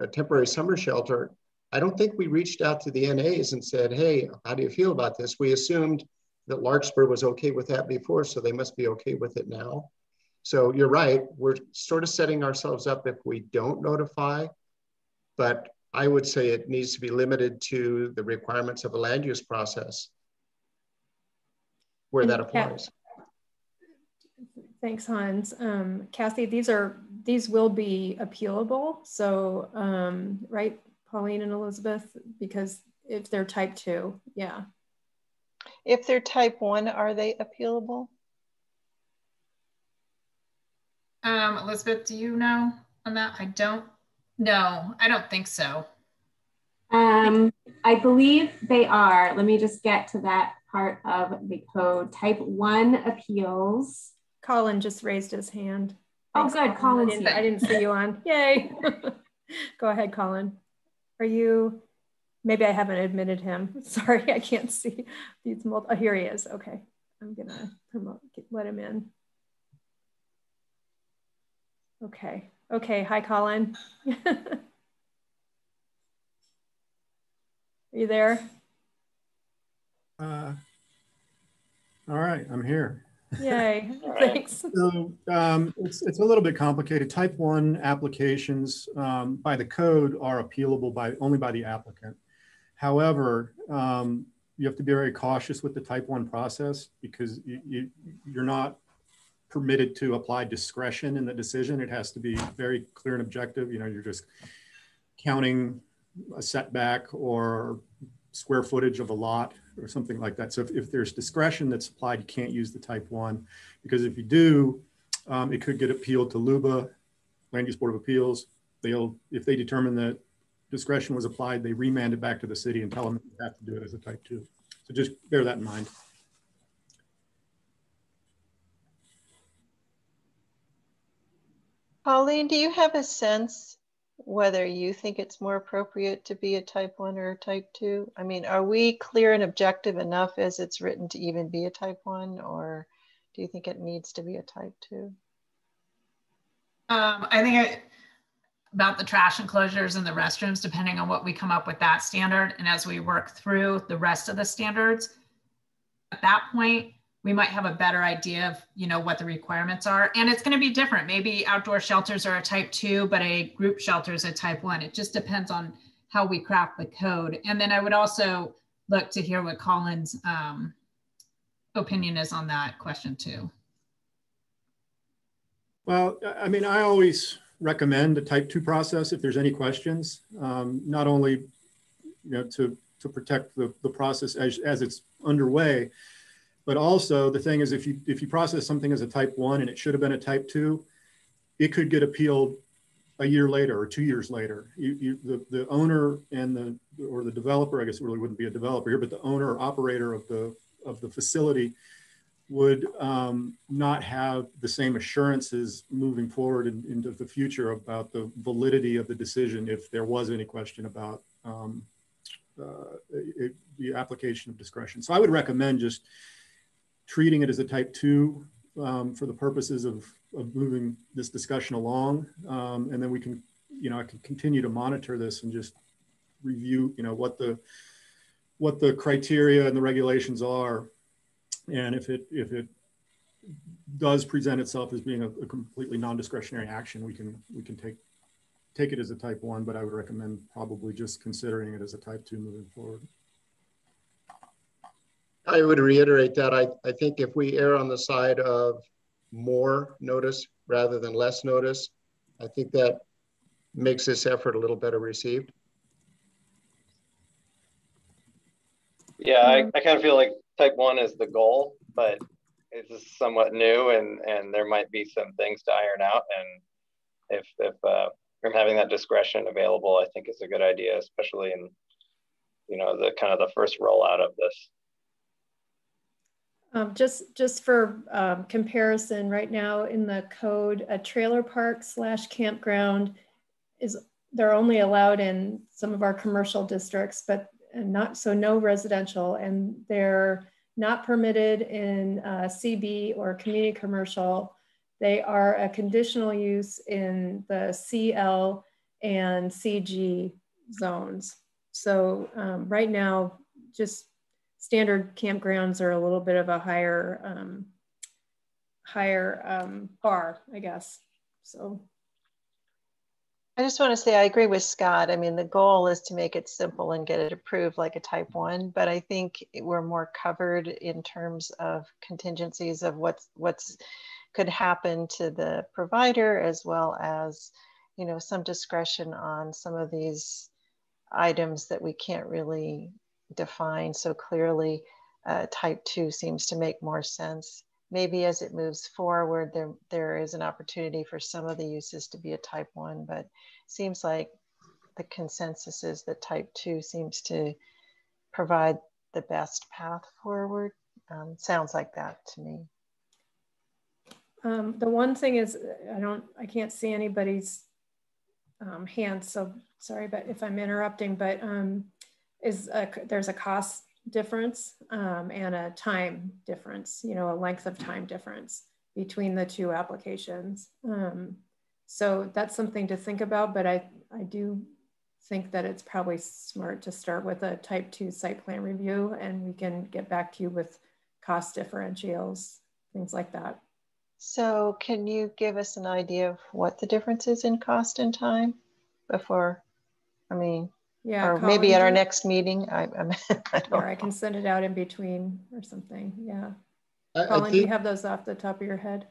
a temporary summer shelter. I don't think we reached out to the NAs and said, "Hey, how do you feel about this?" We assumed that Larkspur was okay with that before, so they must be okay with it now. So you're right. We're sort of setting ourselves up if we don't notify, but I would say it needs to be limited to the requirements of a land use process where that applies. Thanks, Hans. Um, Kathy, these are these will be appealable. So, um, right, Pauline and Elizabeth, because if they're type two, yeah. If they're type one, are they appealable? Um, Elizabeth, do you know on that? I don't no, I don't think so. Um, I believe they are. Let me just get to that part of the code. Type one appeals. Colin just raised his hand. Oh, Thanks, good. Colin. I didn't, I didn't see you on. Yay. Go ahead, Colin. Are you, maybe I haven't admitted him. Sorry, I can't see these. Multi, oh, here he is. Okay. I'm gonna promote, let him in. Okay. Okay, hi, Colin. Are you there? Uh, all right, I'm here. Yay, thanks. So um, it's, it's a little bit complicated. Type one applications um, by the code are appealable by only by the applicant. However, um, you have to be very cautious with the type one process because you, you, you're not permitted to apply discretion in the decision. It has to be very clear and objective. You know, you're just counting a setback or square footage of a lot or something like that. So if, if there's discretion that's applied, you can't use the type one because if you do, um, it could get appealed to LUBA, Land Use Board of Appeals. They'll, if they determine that discretion was applied, they remand it back to the city and tell them you have to do it as a type two. So just bear that in mind. Pauline, do you have a sense whether you think it's more appropriate to be a type one or a type two? I mean, are we clear and objective enough as it's written to even be a type one, or do you think it needs to be a type two? Um, I think about the trash enclosures and the restrooms, depending on what we come up with that standard. And as we work through the rest of the standards, at that point, we might have a better idea of you know what the requirements are. And it's going to be different. Maybe outdoor shelters are a type 2 but a group shelter is a type 1 it just depends on how we craft the code. And then i would also look to hear what colin's um, opinion is on that question too. Well i mean i always recommend a type 2 process if there's any questions. Um, not only you know to to protect the, the process as, as it's underway but also the thing is, if you if you process something as a type one and it should have been a type two, it could get appealed a year later or two years later. You, you, the, the owner and the or the developer, I guess it really wouldn't be a developer here, but the owner or operator of the of the facility would um, not have the same assurances moving forward in, into the future about the validity of the decision if there was any question about um, uh, it, the application of discretion. So I would recommend just treating it as a type two um, for the purposes of, of moving this discussion along. Um, and then we can, you know, I can continue to monitor this and just review, you know, what the, what the criteria and the regulations are. And if it, if it does present itself as being a, a completely non-discretionary action, we can, we can take, take it as a type one, but I would recommend probably just considering it as a type two moving forward. I would reiterate that. I, I think if we err on the side of more notice rather than less notice, I think that makes this effort a little better received. Yeah, I, I kind of feel like type one is the goal, but it's somewhat new and, and there might be some things to iron out. And if, if uh, having that discretion available, I think is a good idea, especially in, you know, the kind of the first rollout of this. Um, just just for um, comparison, right now in the code, a trailer park slash campground is they're only allowed in some of our commercial districts, but not so no residential, and they're not permitted in uh, CB or community commercial. They are a conditional use in the CL and CG zones. So um, right now, just standard campgrounds are a little bit of a higher um, higher um, bar, I guess. So. I just want to say I agree with Scott. I mean, the goal is to make it simple and get it approved like a type one, but I think we're more covered in terms of contingencies of what's what's could happen to the provider as well as, you know, some discretion on some of these items that we can't really defined so clearly, uh, type 2 seems to make more sense. Maybe as it moves forward, there, there is an opportunity for some of the uses to be a type 1, but seems like the consensus is that type 2 seems to provide the best path forward. Um, sounds like that to me. Um, the one thing is, I don't, I can't see anybody's um, hands, so sorry, but if I'm interrupting, but um, is a, there's a cost difference um, and a time difference, you know, a length of time difference between the two applications. Um, so that's something to think about, but I, I do think that it's probably smart to start with a type two site plan review and we can get back to you with cost differentials, things like that. So can you give us an idea of what the difference is in cost and time before, I mean, yeah. Or maybe at our next meeting. I, I'm, I or I can send it out in between or something. Yeah. I, Colin, I think, do you have those off the top of your head?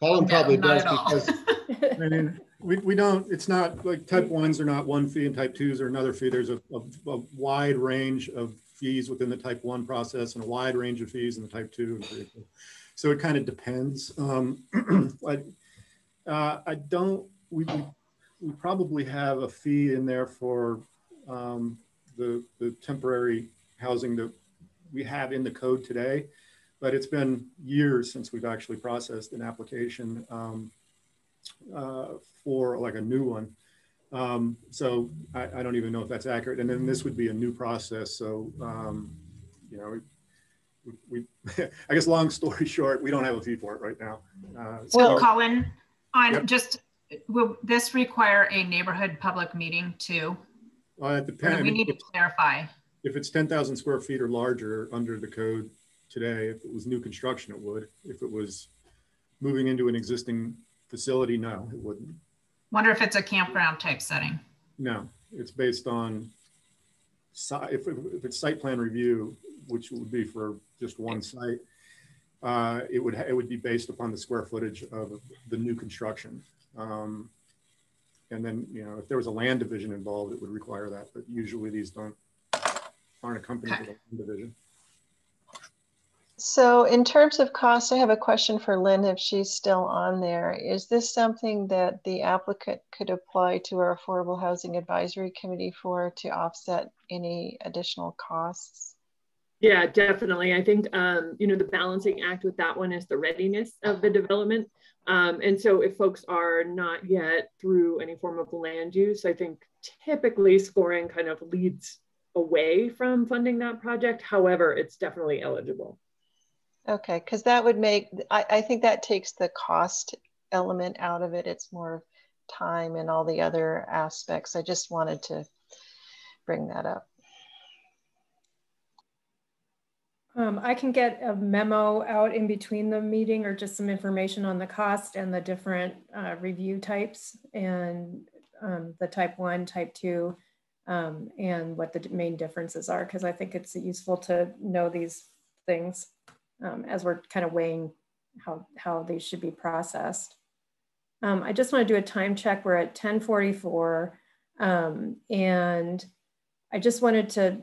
Colin probably no, does because I mean we, we don't it's not like type ones are not one fee and type twos are another fee. There's a, a, a wide range of fees within the type one process and a wide range of fees in the type two and three. So it kind of depends. Um, I, uh, I don't we, we we probably have a fee in there for um, the, the temporary housing that we have in the code today, but it's been years since we've actually processed an application um, uh, for like a new one. Um, so I, I, don't even know if that's accurate. And then this would be a new process. So, um, you know, we, we I guess long story short, we don't have a fee for it right now. Uh, so, well, Colin, on yep. just will this require a neighborhood public meeting too? Uh, it depends. we need to clarify. If it's 10,000 square feet or larger under the code today, if it was new construction, it would. If it was moving into an existing facility, no, it wouldn't. Wonder if it's a campground type setting. No, it's based on, if, if it's site plan review, which would be for just one site, uh, it would it would be based upon the square footage of the new construction. Um, and then, you know, if there was a land division involved, it would require that, but usually these don't, aren't accompanied with a land division. So in terms of cost, I have a question for Lynn if she's still on there. Is this something that the applicant could apply to our Affordable Housing Advisory Committee for to offset any additional costs? Yeah, definitely. I think, um, you know, the balancing act with that one is the readiness of the development. Um, and so if folks are not yet through any form of land use, I think typically scoring kind of leads away from funding that project. However, it's definitely eligible. Okay, because that would make, I, I think that takes the cost element out of it. It's more time and all the other aspects. I just wanted to bring that up. Um, I can get a memo out in between the meeting or just some information on the cost and the different uh, review types and um, the type one, type two, um, and what the main differences are, because I think it's useful to know these things um, as we're kind of weighing how, how these should be processed. Um, I just want to do a time check. We're at 1044 um, and I just wanted to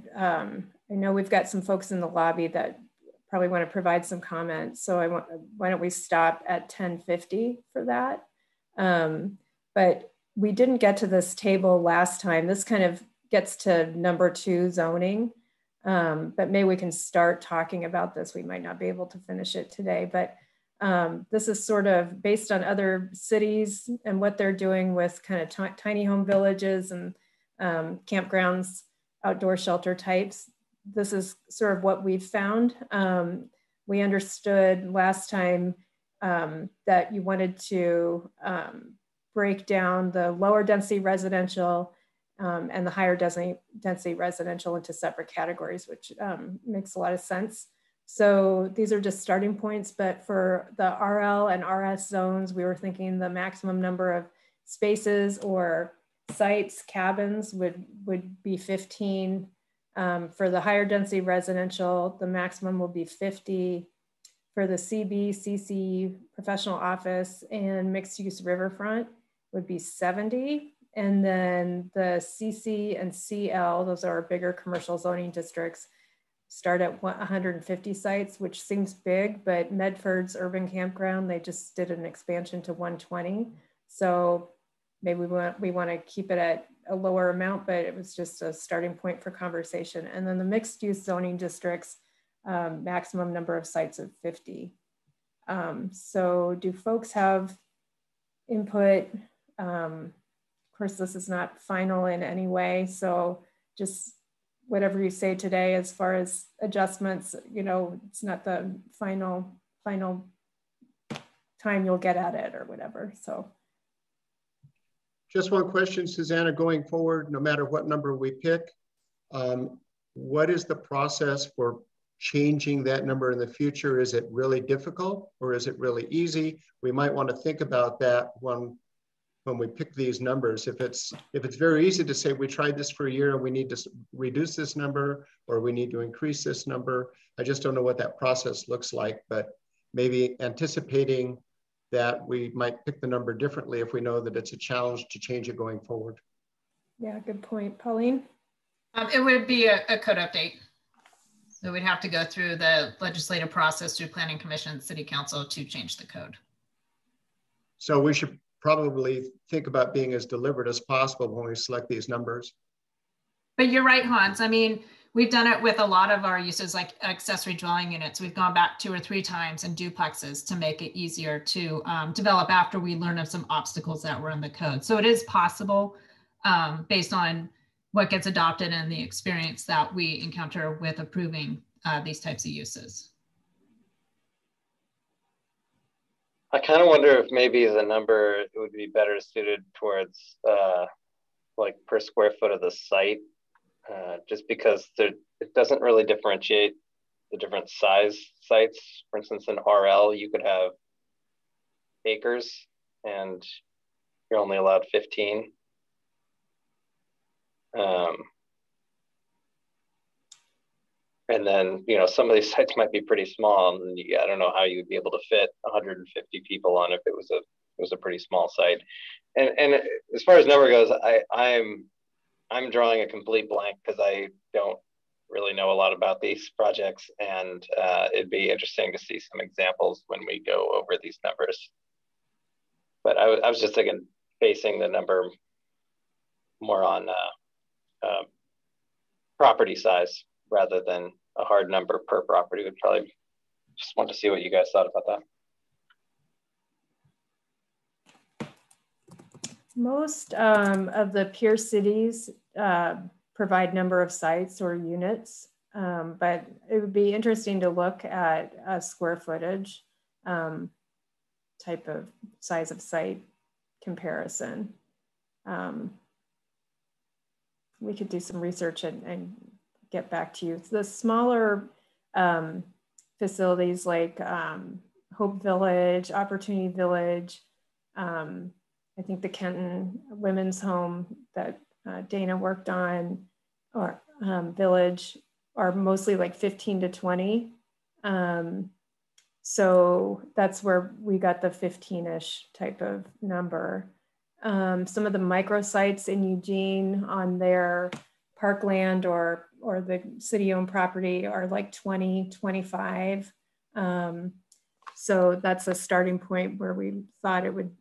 I know we've got some folks in the lobby that probably want to provide some comments. So I want, why don't we stop at 1050 for that? Um, but we didn't get to this table last time. This kind of gets to number two zoning, um, but maybe we can start talking about this. We might not be able to finish it today, but um, this is sort of based on other cities and what they're doing with kind of tiny home villages and um, campgrounds, outdoor shelter types. This is sort of what we've found. Um, we understood last time um, that you wanted to um, break down the lower density residential um, and the higher density, density residential into separate categories, which makes a lot of sense. So these are just starting points, but for the RL and RS zones, we were thinking the maximum number of spaces or sites, cabins would, would be 15. Um, for the higher density residential, the maximum will be 50. For the CB, CC, professional office, and mixed use riverfront would be 70. And then the CC and CL, those are bigger commercial zoning districts, start at 150 sites, which seems big, but Medford's urban campground, they just did an expansion to 120. So maybe we want, we want to keep it at a lower amount, but it was just a starting point for conversation. And then the mixed use zoning districts, um, maximum number of sites of 50. Um, so do folks have input? Um, of course, this is not final in any way. So just whatever you say today as far as adjustments, you know, it's not the final, final time you'll get at it or whatever, so. Just one question, Susanna, going forward, no matter what number we pick, um, what is the process for changing that number in the future? Is it really difficult or is it really easy? We might want to think about that when when we pick these numbers. If it's if it's very easy to say we tried this for a year and we need to reduce this number or we need to increase this number, I just don't know what that process looks like. But maybe anticipating that we might pick the number differently if we know that it's a challenge to change it going forward. Yeah, good point, Pauline. Um, it would be a, a code update. So we'd have to go through the legislative process through Planning Commission, City Council to change the code. So we should probably think about being as deliberate as possible when we select these numbers. But you're right, Hans. I mean, we've done it with a lot of our uses like accessory dwelling units. We've gone back two or three times and duplexes to make it easier to um, develop after we learn of some obstacles that were in the code. So it is possible um, based on what gets adopted and the experience that we encounter with approving uh, these types of uses. I kind of wonder if maybe the number would be better suited towards uh, like per square foot of the site, uh, just because there, it doesn't really differentiate the different size sites. For instance, in RL, you could have acres and you're only allowed 15. Um, and then you know some of these sites might be pretty small and i don't know how you would be able to fit 150 people on if it was a it was a pretty small site and and as far as number goes i i'm i'm drawing a complete blank because i don't really know a lot about these projects and uh, it'd be interesting to see some examples when we go over these numbers but I, I was just thinking basing the number more on uh, uh, property size rather than a hard number per property would probably just want to see what you guys thought about that. Most um, of the peer cities uh, provide number of sites or units, um, but it would be interesting to look at a square footage um, type of size of site comparison. Um, we could do some research and, and get back to you. The smaller um, facilities like um, Hope Village, Opportunity Village, um, I think the Kenton Women's Home that uh, Dana worked on, or um, Village, are mostly like 15 to 20. Um, so that's where we got the 15-ish type of number. Um, some of the microsites in Eugene on their parkland or or the city owned property are like 20, 25. Um, so that's a starting point where we thought it would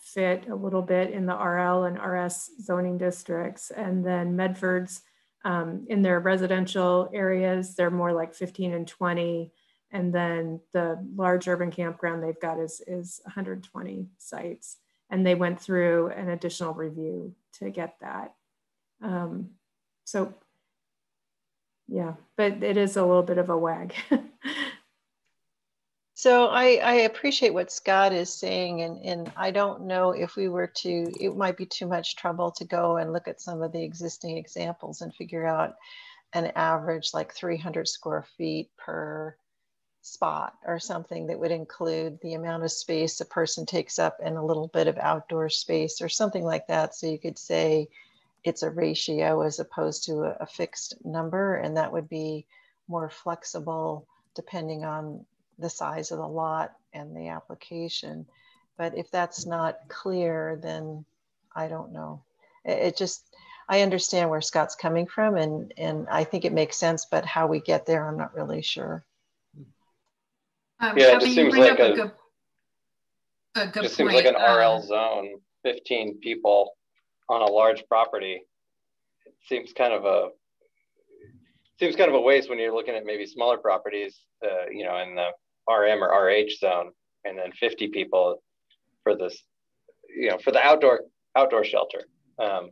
fit a little bit in the RL and RS zoning districts. And then Medford's um, in their residential areas, they're more like 15 and 20. And then the large urban campground they've got is, is 120 sites. And they went through an additional review to get that. Um, so yeah, but it is a little bit of a wag. so I, I appreciate what Scott is saying, and, and I don't know if we were to, it might be too much trouble to go and look at some of the existing examples and figure out an average like 300 square feet per spot or something that would include the amount of space a person takes up and a little bit of outdoor space or something like that. So you could say, it's a ratio as opposed to a, a fixed number, and that would be more flexible depending on the size of the lot and the application. But if that's not clear, then I don't know. It, it, just, I understand where Scott's coming from and, and I think it makes sense, but how we get there, I'm not really sure. Um, yeah, it just seems like a, a, good, a good just point. seems like an um, RL zone, 15 people on a large property, it seems kind of a seems kind of a waste when you're looking at maybe smaller properties, uh, you know, in the RM or RH zone, and then 50 people for this, you know, for the outdoor outdoor shelter. Um,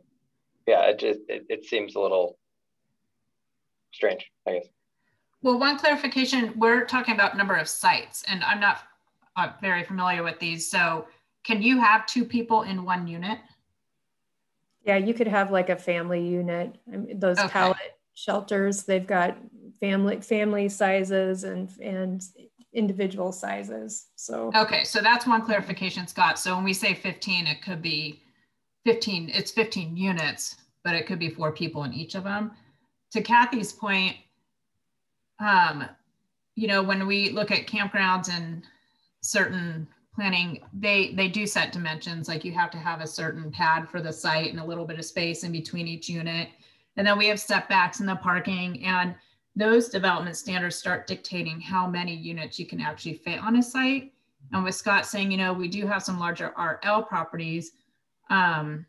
yeah, it just it, it seems a little strange, I guess. Well, one clarification: we're talking about number of sites, and I'm not uh, very familiar with these. So, can you have two people in one unit? Yeah, you could have like a family unit. I mean, those okay. pallet shelters, they've got family family sizes and and individual sizes. So okay, so that's one clarification, Scott. So when we say 15, it could be 15. It's 15 units, but it could be four people in each of them. To Kathy's point, um, you know, when we look at campgrounds and certain planning, they they do set dimensions. Like you have to have a certain pad for the site and a little bit of space in between each unit. And then we have setbacks in the parking and those development standards start dictating how many units you can actually fit on a site. And with Scott saying, you know, we do have some larger RL properties. Um,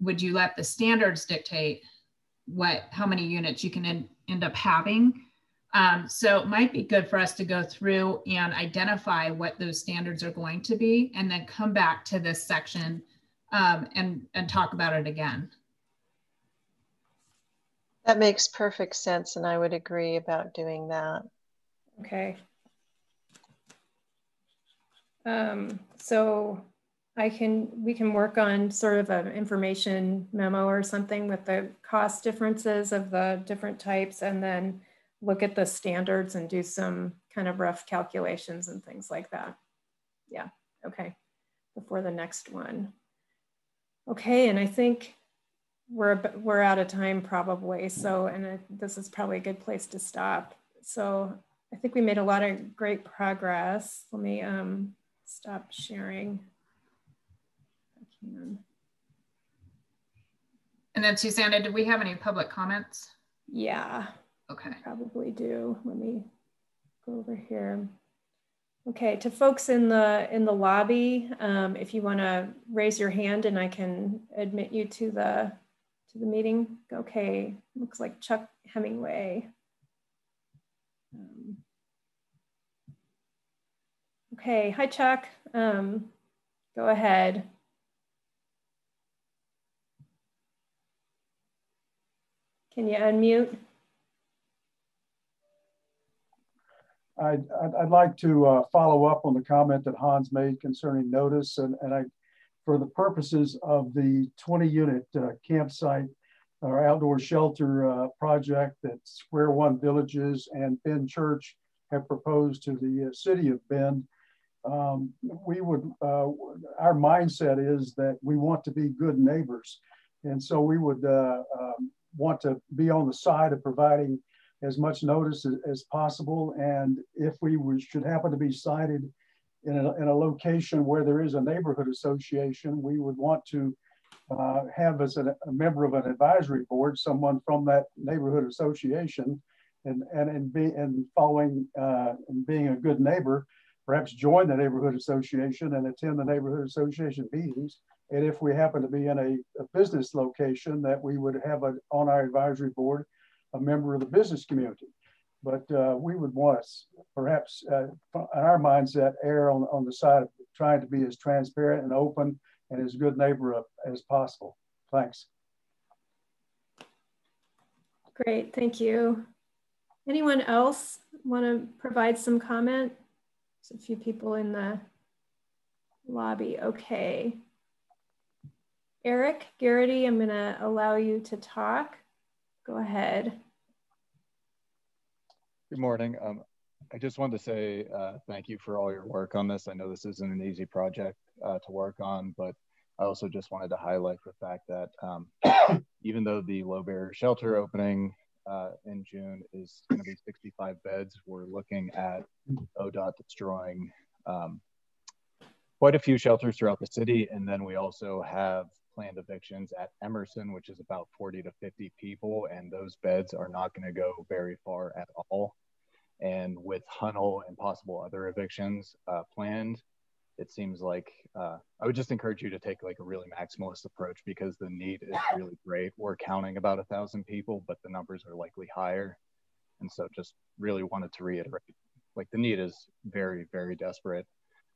would you let the standards dictate what how many units you can end up having? Um, so it might be good for us to go through and identify what those standards are going to be and then come back to this section um, and, and talk about it again. That makes perfect sense and I would agree about doing that. Okay. Um, so I can, we can work on sort of an information memo or something with the cost differences of the different types and then look at the standards and do some kind of rough calculations and things like that. Yeah, okay, before the next one. Okay, and I think we're, we're out of time probably. So, and this is probably a good place to stop. So I think we made a lot of great progress. Let me um, stop sharing. I can. And then Susanna, did we have any public comments? Yeah. Okay. Probably do. Let me go over here. Okay, to folks in the in the lobby, um, if you want to raise your hand and I can admit you to the to the meeting. Okay, looks like Chuck Hemingway. Um, okay, hi Chuck. Um, go ahead. Can you unmute? I'd, I'd, like to uh, follow up on the comment that Hans made concerning notice. And, and I, for the purposes of the 20 unit uh, campsite or outdoor shelter uh, project that Square One Villages and Bend Church have proposed to the uh, city of Bend, um, we would, uh, our mindset is that we want to be good neighbors. And so we would uh, um, want to be on the side of providing as much notice as, as possible. And if we should happen to be sited in a, in a location where there is a neighborhood association, we would want to uh, have as a, a, member of an advisory board someone from that neighborhood association and and and be and following uh, and being a good neighbor perhaps join the neighborhood association and attend the neighborhood association meetings. And if we happen to be in a, a business location that we would have a, on our advisory board a member of the business community but uh, we would want us perhaps uh, in our mindset err on, on the side of trying to be as transparent and open and as good neighbor as possible. Thanks. Great, thank you. Anyone else want to provide some comment? There's a few people in the lobby. Okay. Eric Garrity, I'm going to allow you to talk. Go ahead. Good morning. Um, I just wanted to say uh, thank you for all your work on this. I know this isn't an easy project uh, to work on, but I also just wanted to highlight the fact that um, even though the low barrier shelter opening uh, in June is going to be 65 beds, we're looking at ODOT destroying um, quite a few shelters throughout the city. And then we also have planned evictions at Emerson, which is about 40 to 50 people, and those beds are not going to go very far at all. And with Hunnell and possible other evictions uh, planned, it seems like uh, I would just encourage you to take like a really maximalist approach because the need is really great. We're counting about a thousand people, but the numbers are likely higher. And so just really wanted to reiterate, like the need is very, very desperate.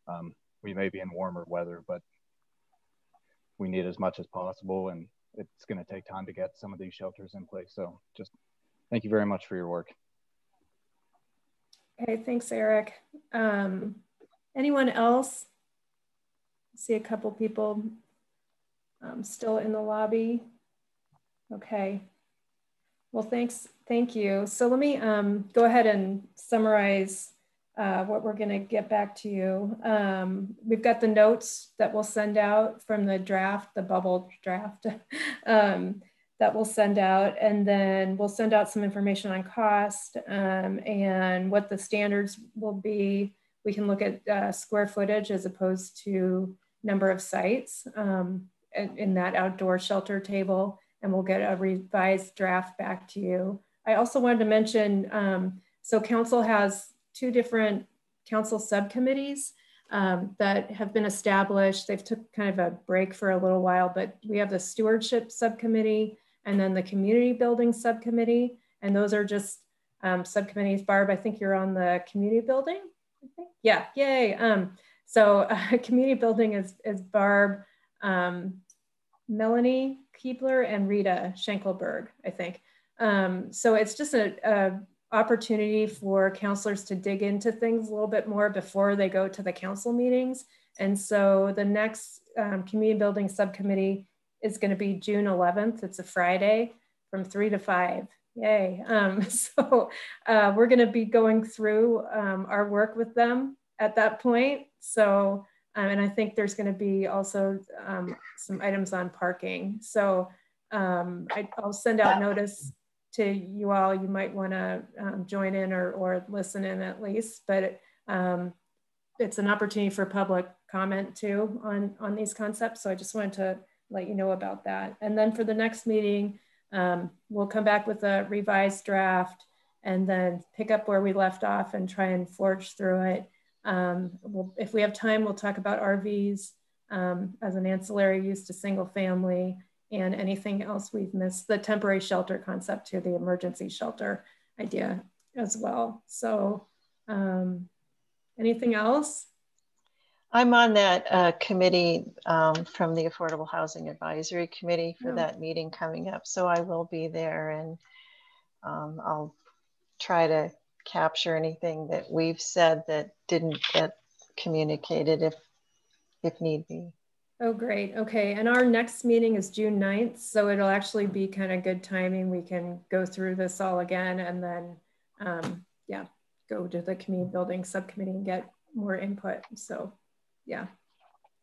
Um, we may be in warmer weather, but we need as much as possible and it's going to take time to get some of these shelters in place. So just thank you very much for your work. Okay, thanks, Eric. Um, anyone else? I see a couple people um, still in the lobby. Okay. Well, thanks. Thank you. So let me um, go ahead and summarize uh, what we're going to get back to you. Um, we've got the notes that we'll send out from the draft, the bubble draft um, that we'll send out. And then we'll send out some information on cost um, and what the standards will be. We can look at uh, square footage as opposed to number of sites um, in, that outdoor shelter table. And we'll get a revised draft back to you. I also wanted to mention, um, so council has two different council subcommittees um, that have been established. They've took kind of a break for a little while, but we have the stewardship subcommittee and then the community building subcommittee. And those are just um, subcommittees. Barb, I think you're on the community building. Yeah, yay. Um, so uh, community building is, is Barb, um, Melanie Kebler, and Rita Schenkelberg, I think. Um, so it's just a, a opportunity for councilors to dig into things a little bit more before they go to the council meetings. And so the next um, community building subcommittee is going to be June 11th. It's a Friday from three to five. Yay. Um, so uh, we're going to be going through um, our work with them at that point. So, um, and I think there's going to be also um, some items on parking. So um, I, will send out notice to you all, you might want to um, join in or, or listen in at least, but it's an opportunity for public comment too on, on these concepts. So I just wanted to let you know about that. And then for the next meeting, um, we'll come back with a revised draft and then pick up where we left off and try and forge through it. Um, we'll, if we have time, we'll talk about RVs um, as an ancillary use to single family and anything else we've missed, the temporary shelter concept to the emergency shelter idea as well. So um, anything else? I'm on that uh, committee um, from the Affordable Housing Advisory Committee for oh. that meeting coming up. So I will be there and um, I'll try to capture anything that we've said that didn't get communicated if, if need be. Oh, great. Okay. And our next meeting is June 9th. So it'll actually be kind of good timing. We can go through this all again and then, um, yeah, go to the community building subcommittee and get more input. So, yeah.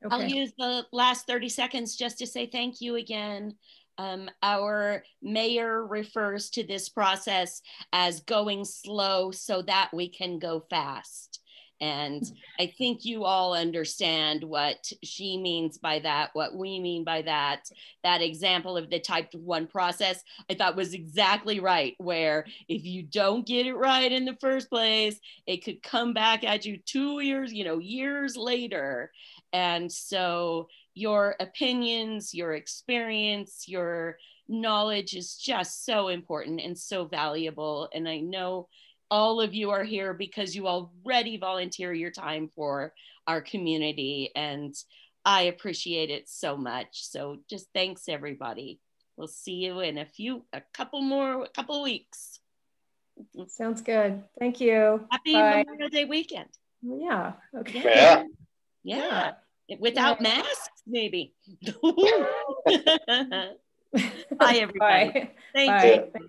Okay. I'll use the last 30 seconds just to say thank you again. Um, our mayor refers to this process as going slow so that we can go fast. And I think you all understand what she means by that, what we mean by that. That example of the type one process, I thought was exactly right, where if you don't get it right in the first place, it could come back at you two years, you know, years later. And so your opinions, your experience, your knowledge is just so important and so valuable. And I know all of you are here because you already volunteer your time for our community and I appreciate it so much. So just thanks everybody. We'll see you in a few, a couple more, a couple weeks. Sounds good. Thank you. Happy Bye. Memorial Day weekend. Yeah. Okay. Yeah. Yeah. yeah. Without yeah. masks, maybe. Bye, everybody. Bye. Thank Bye. you.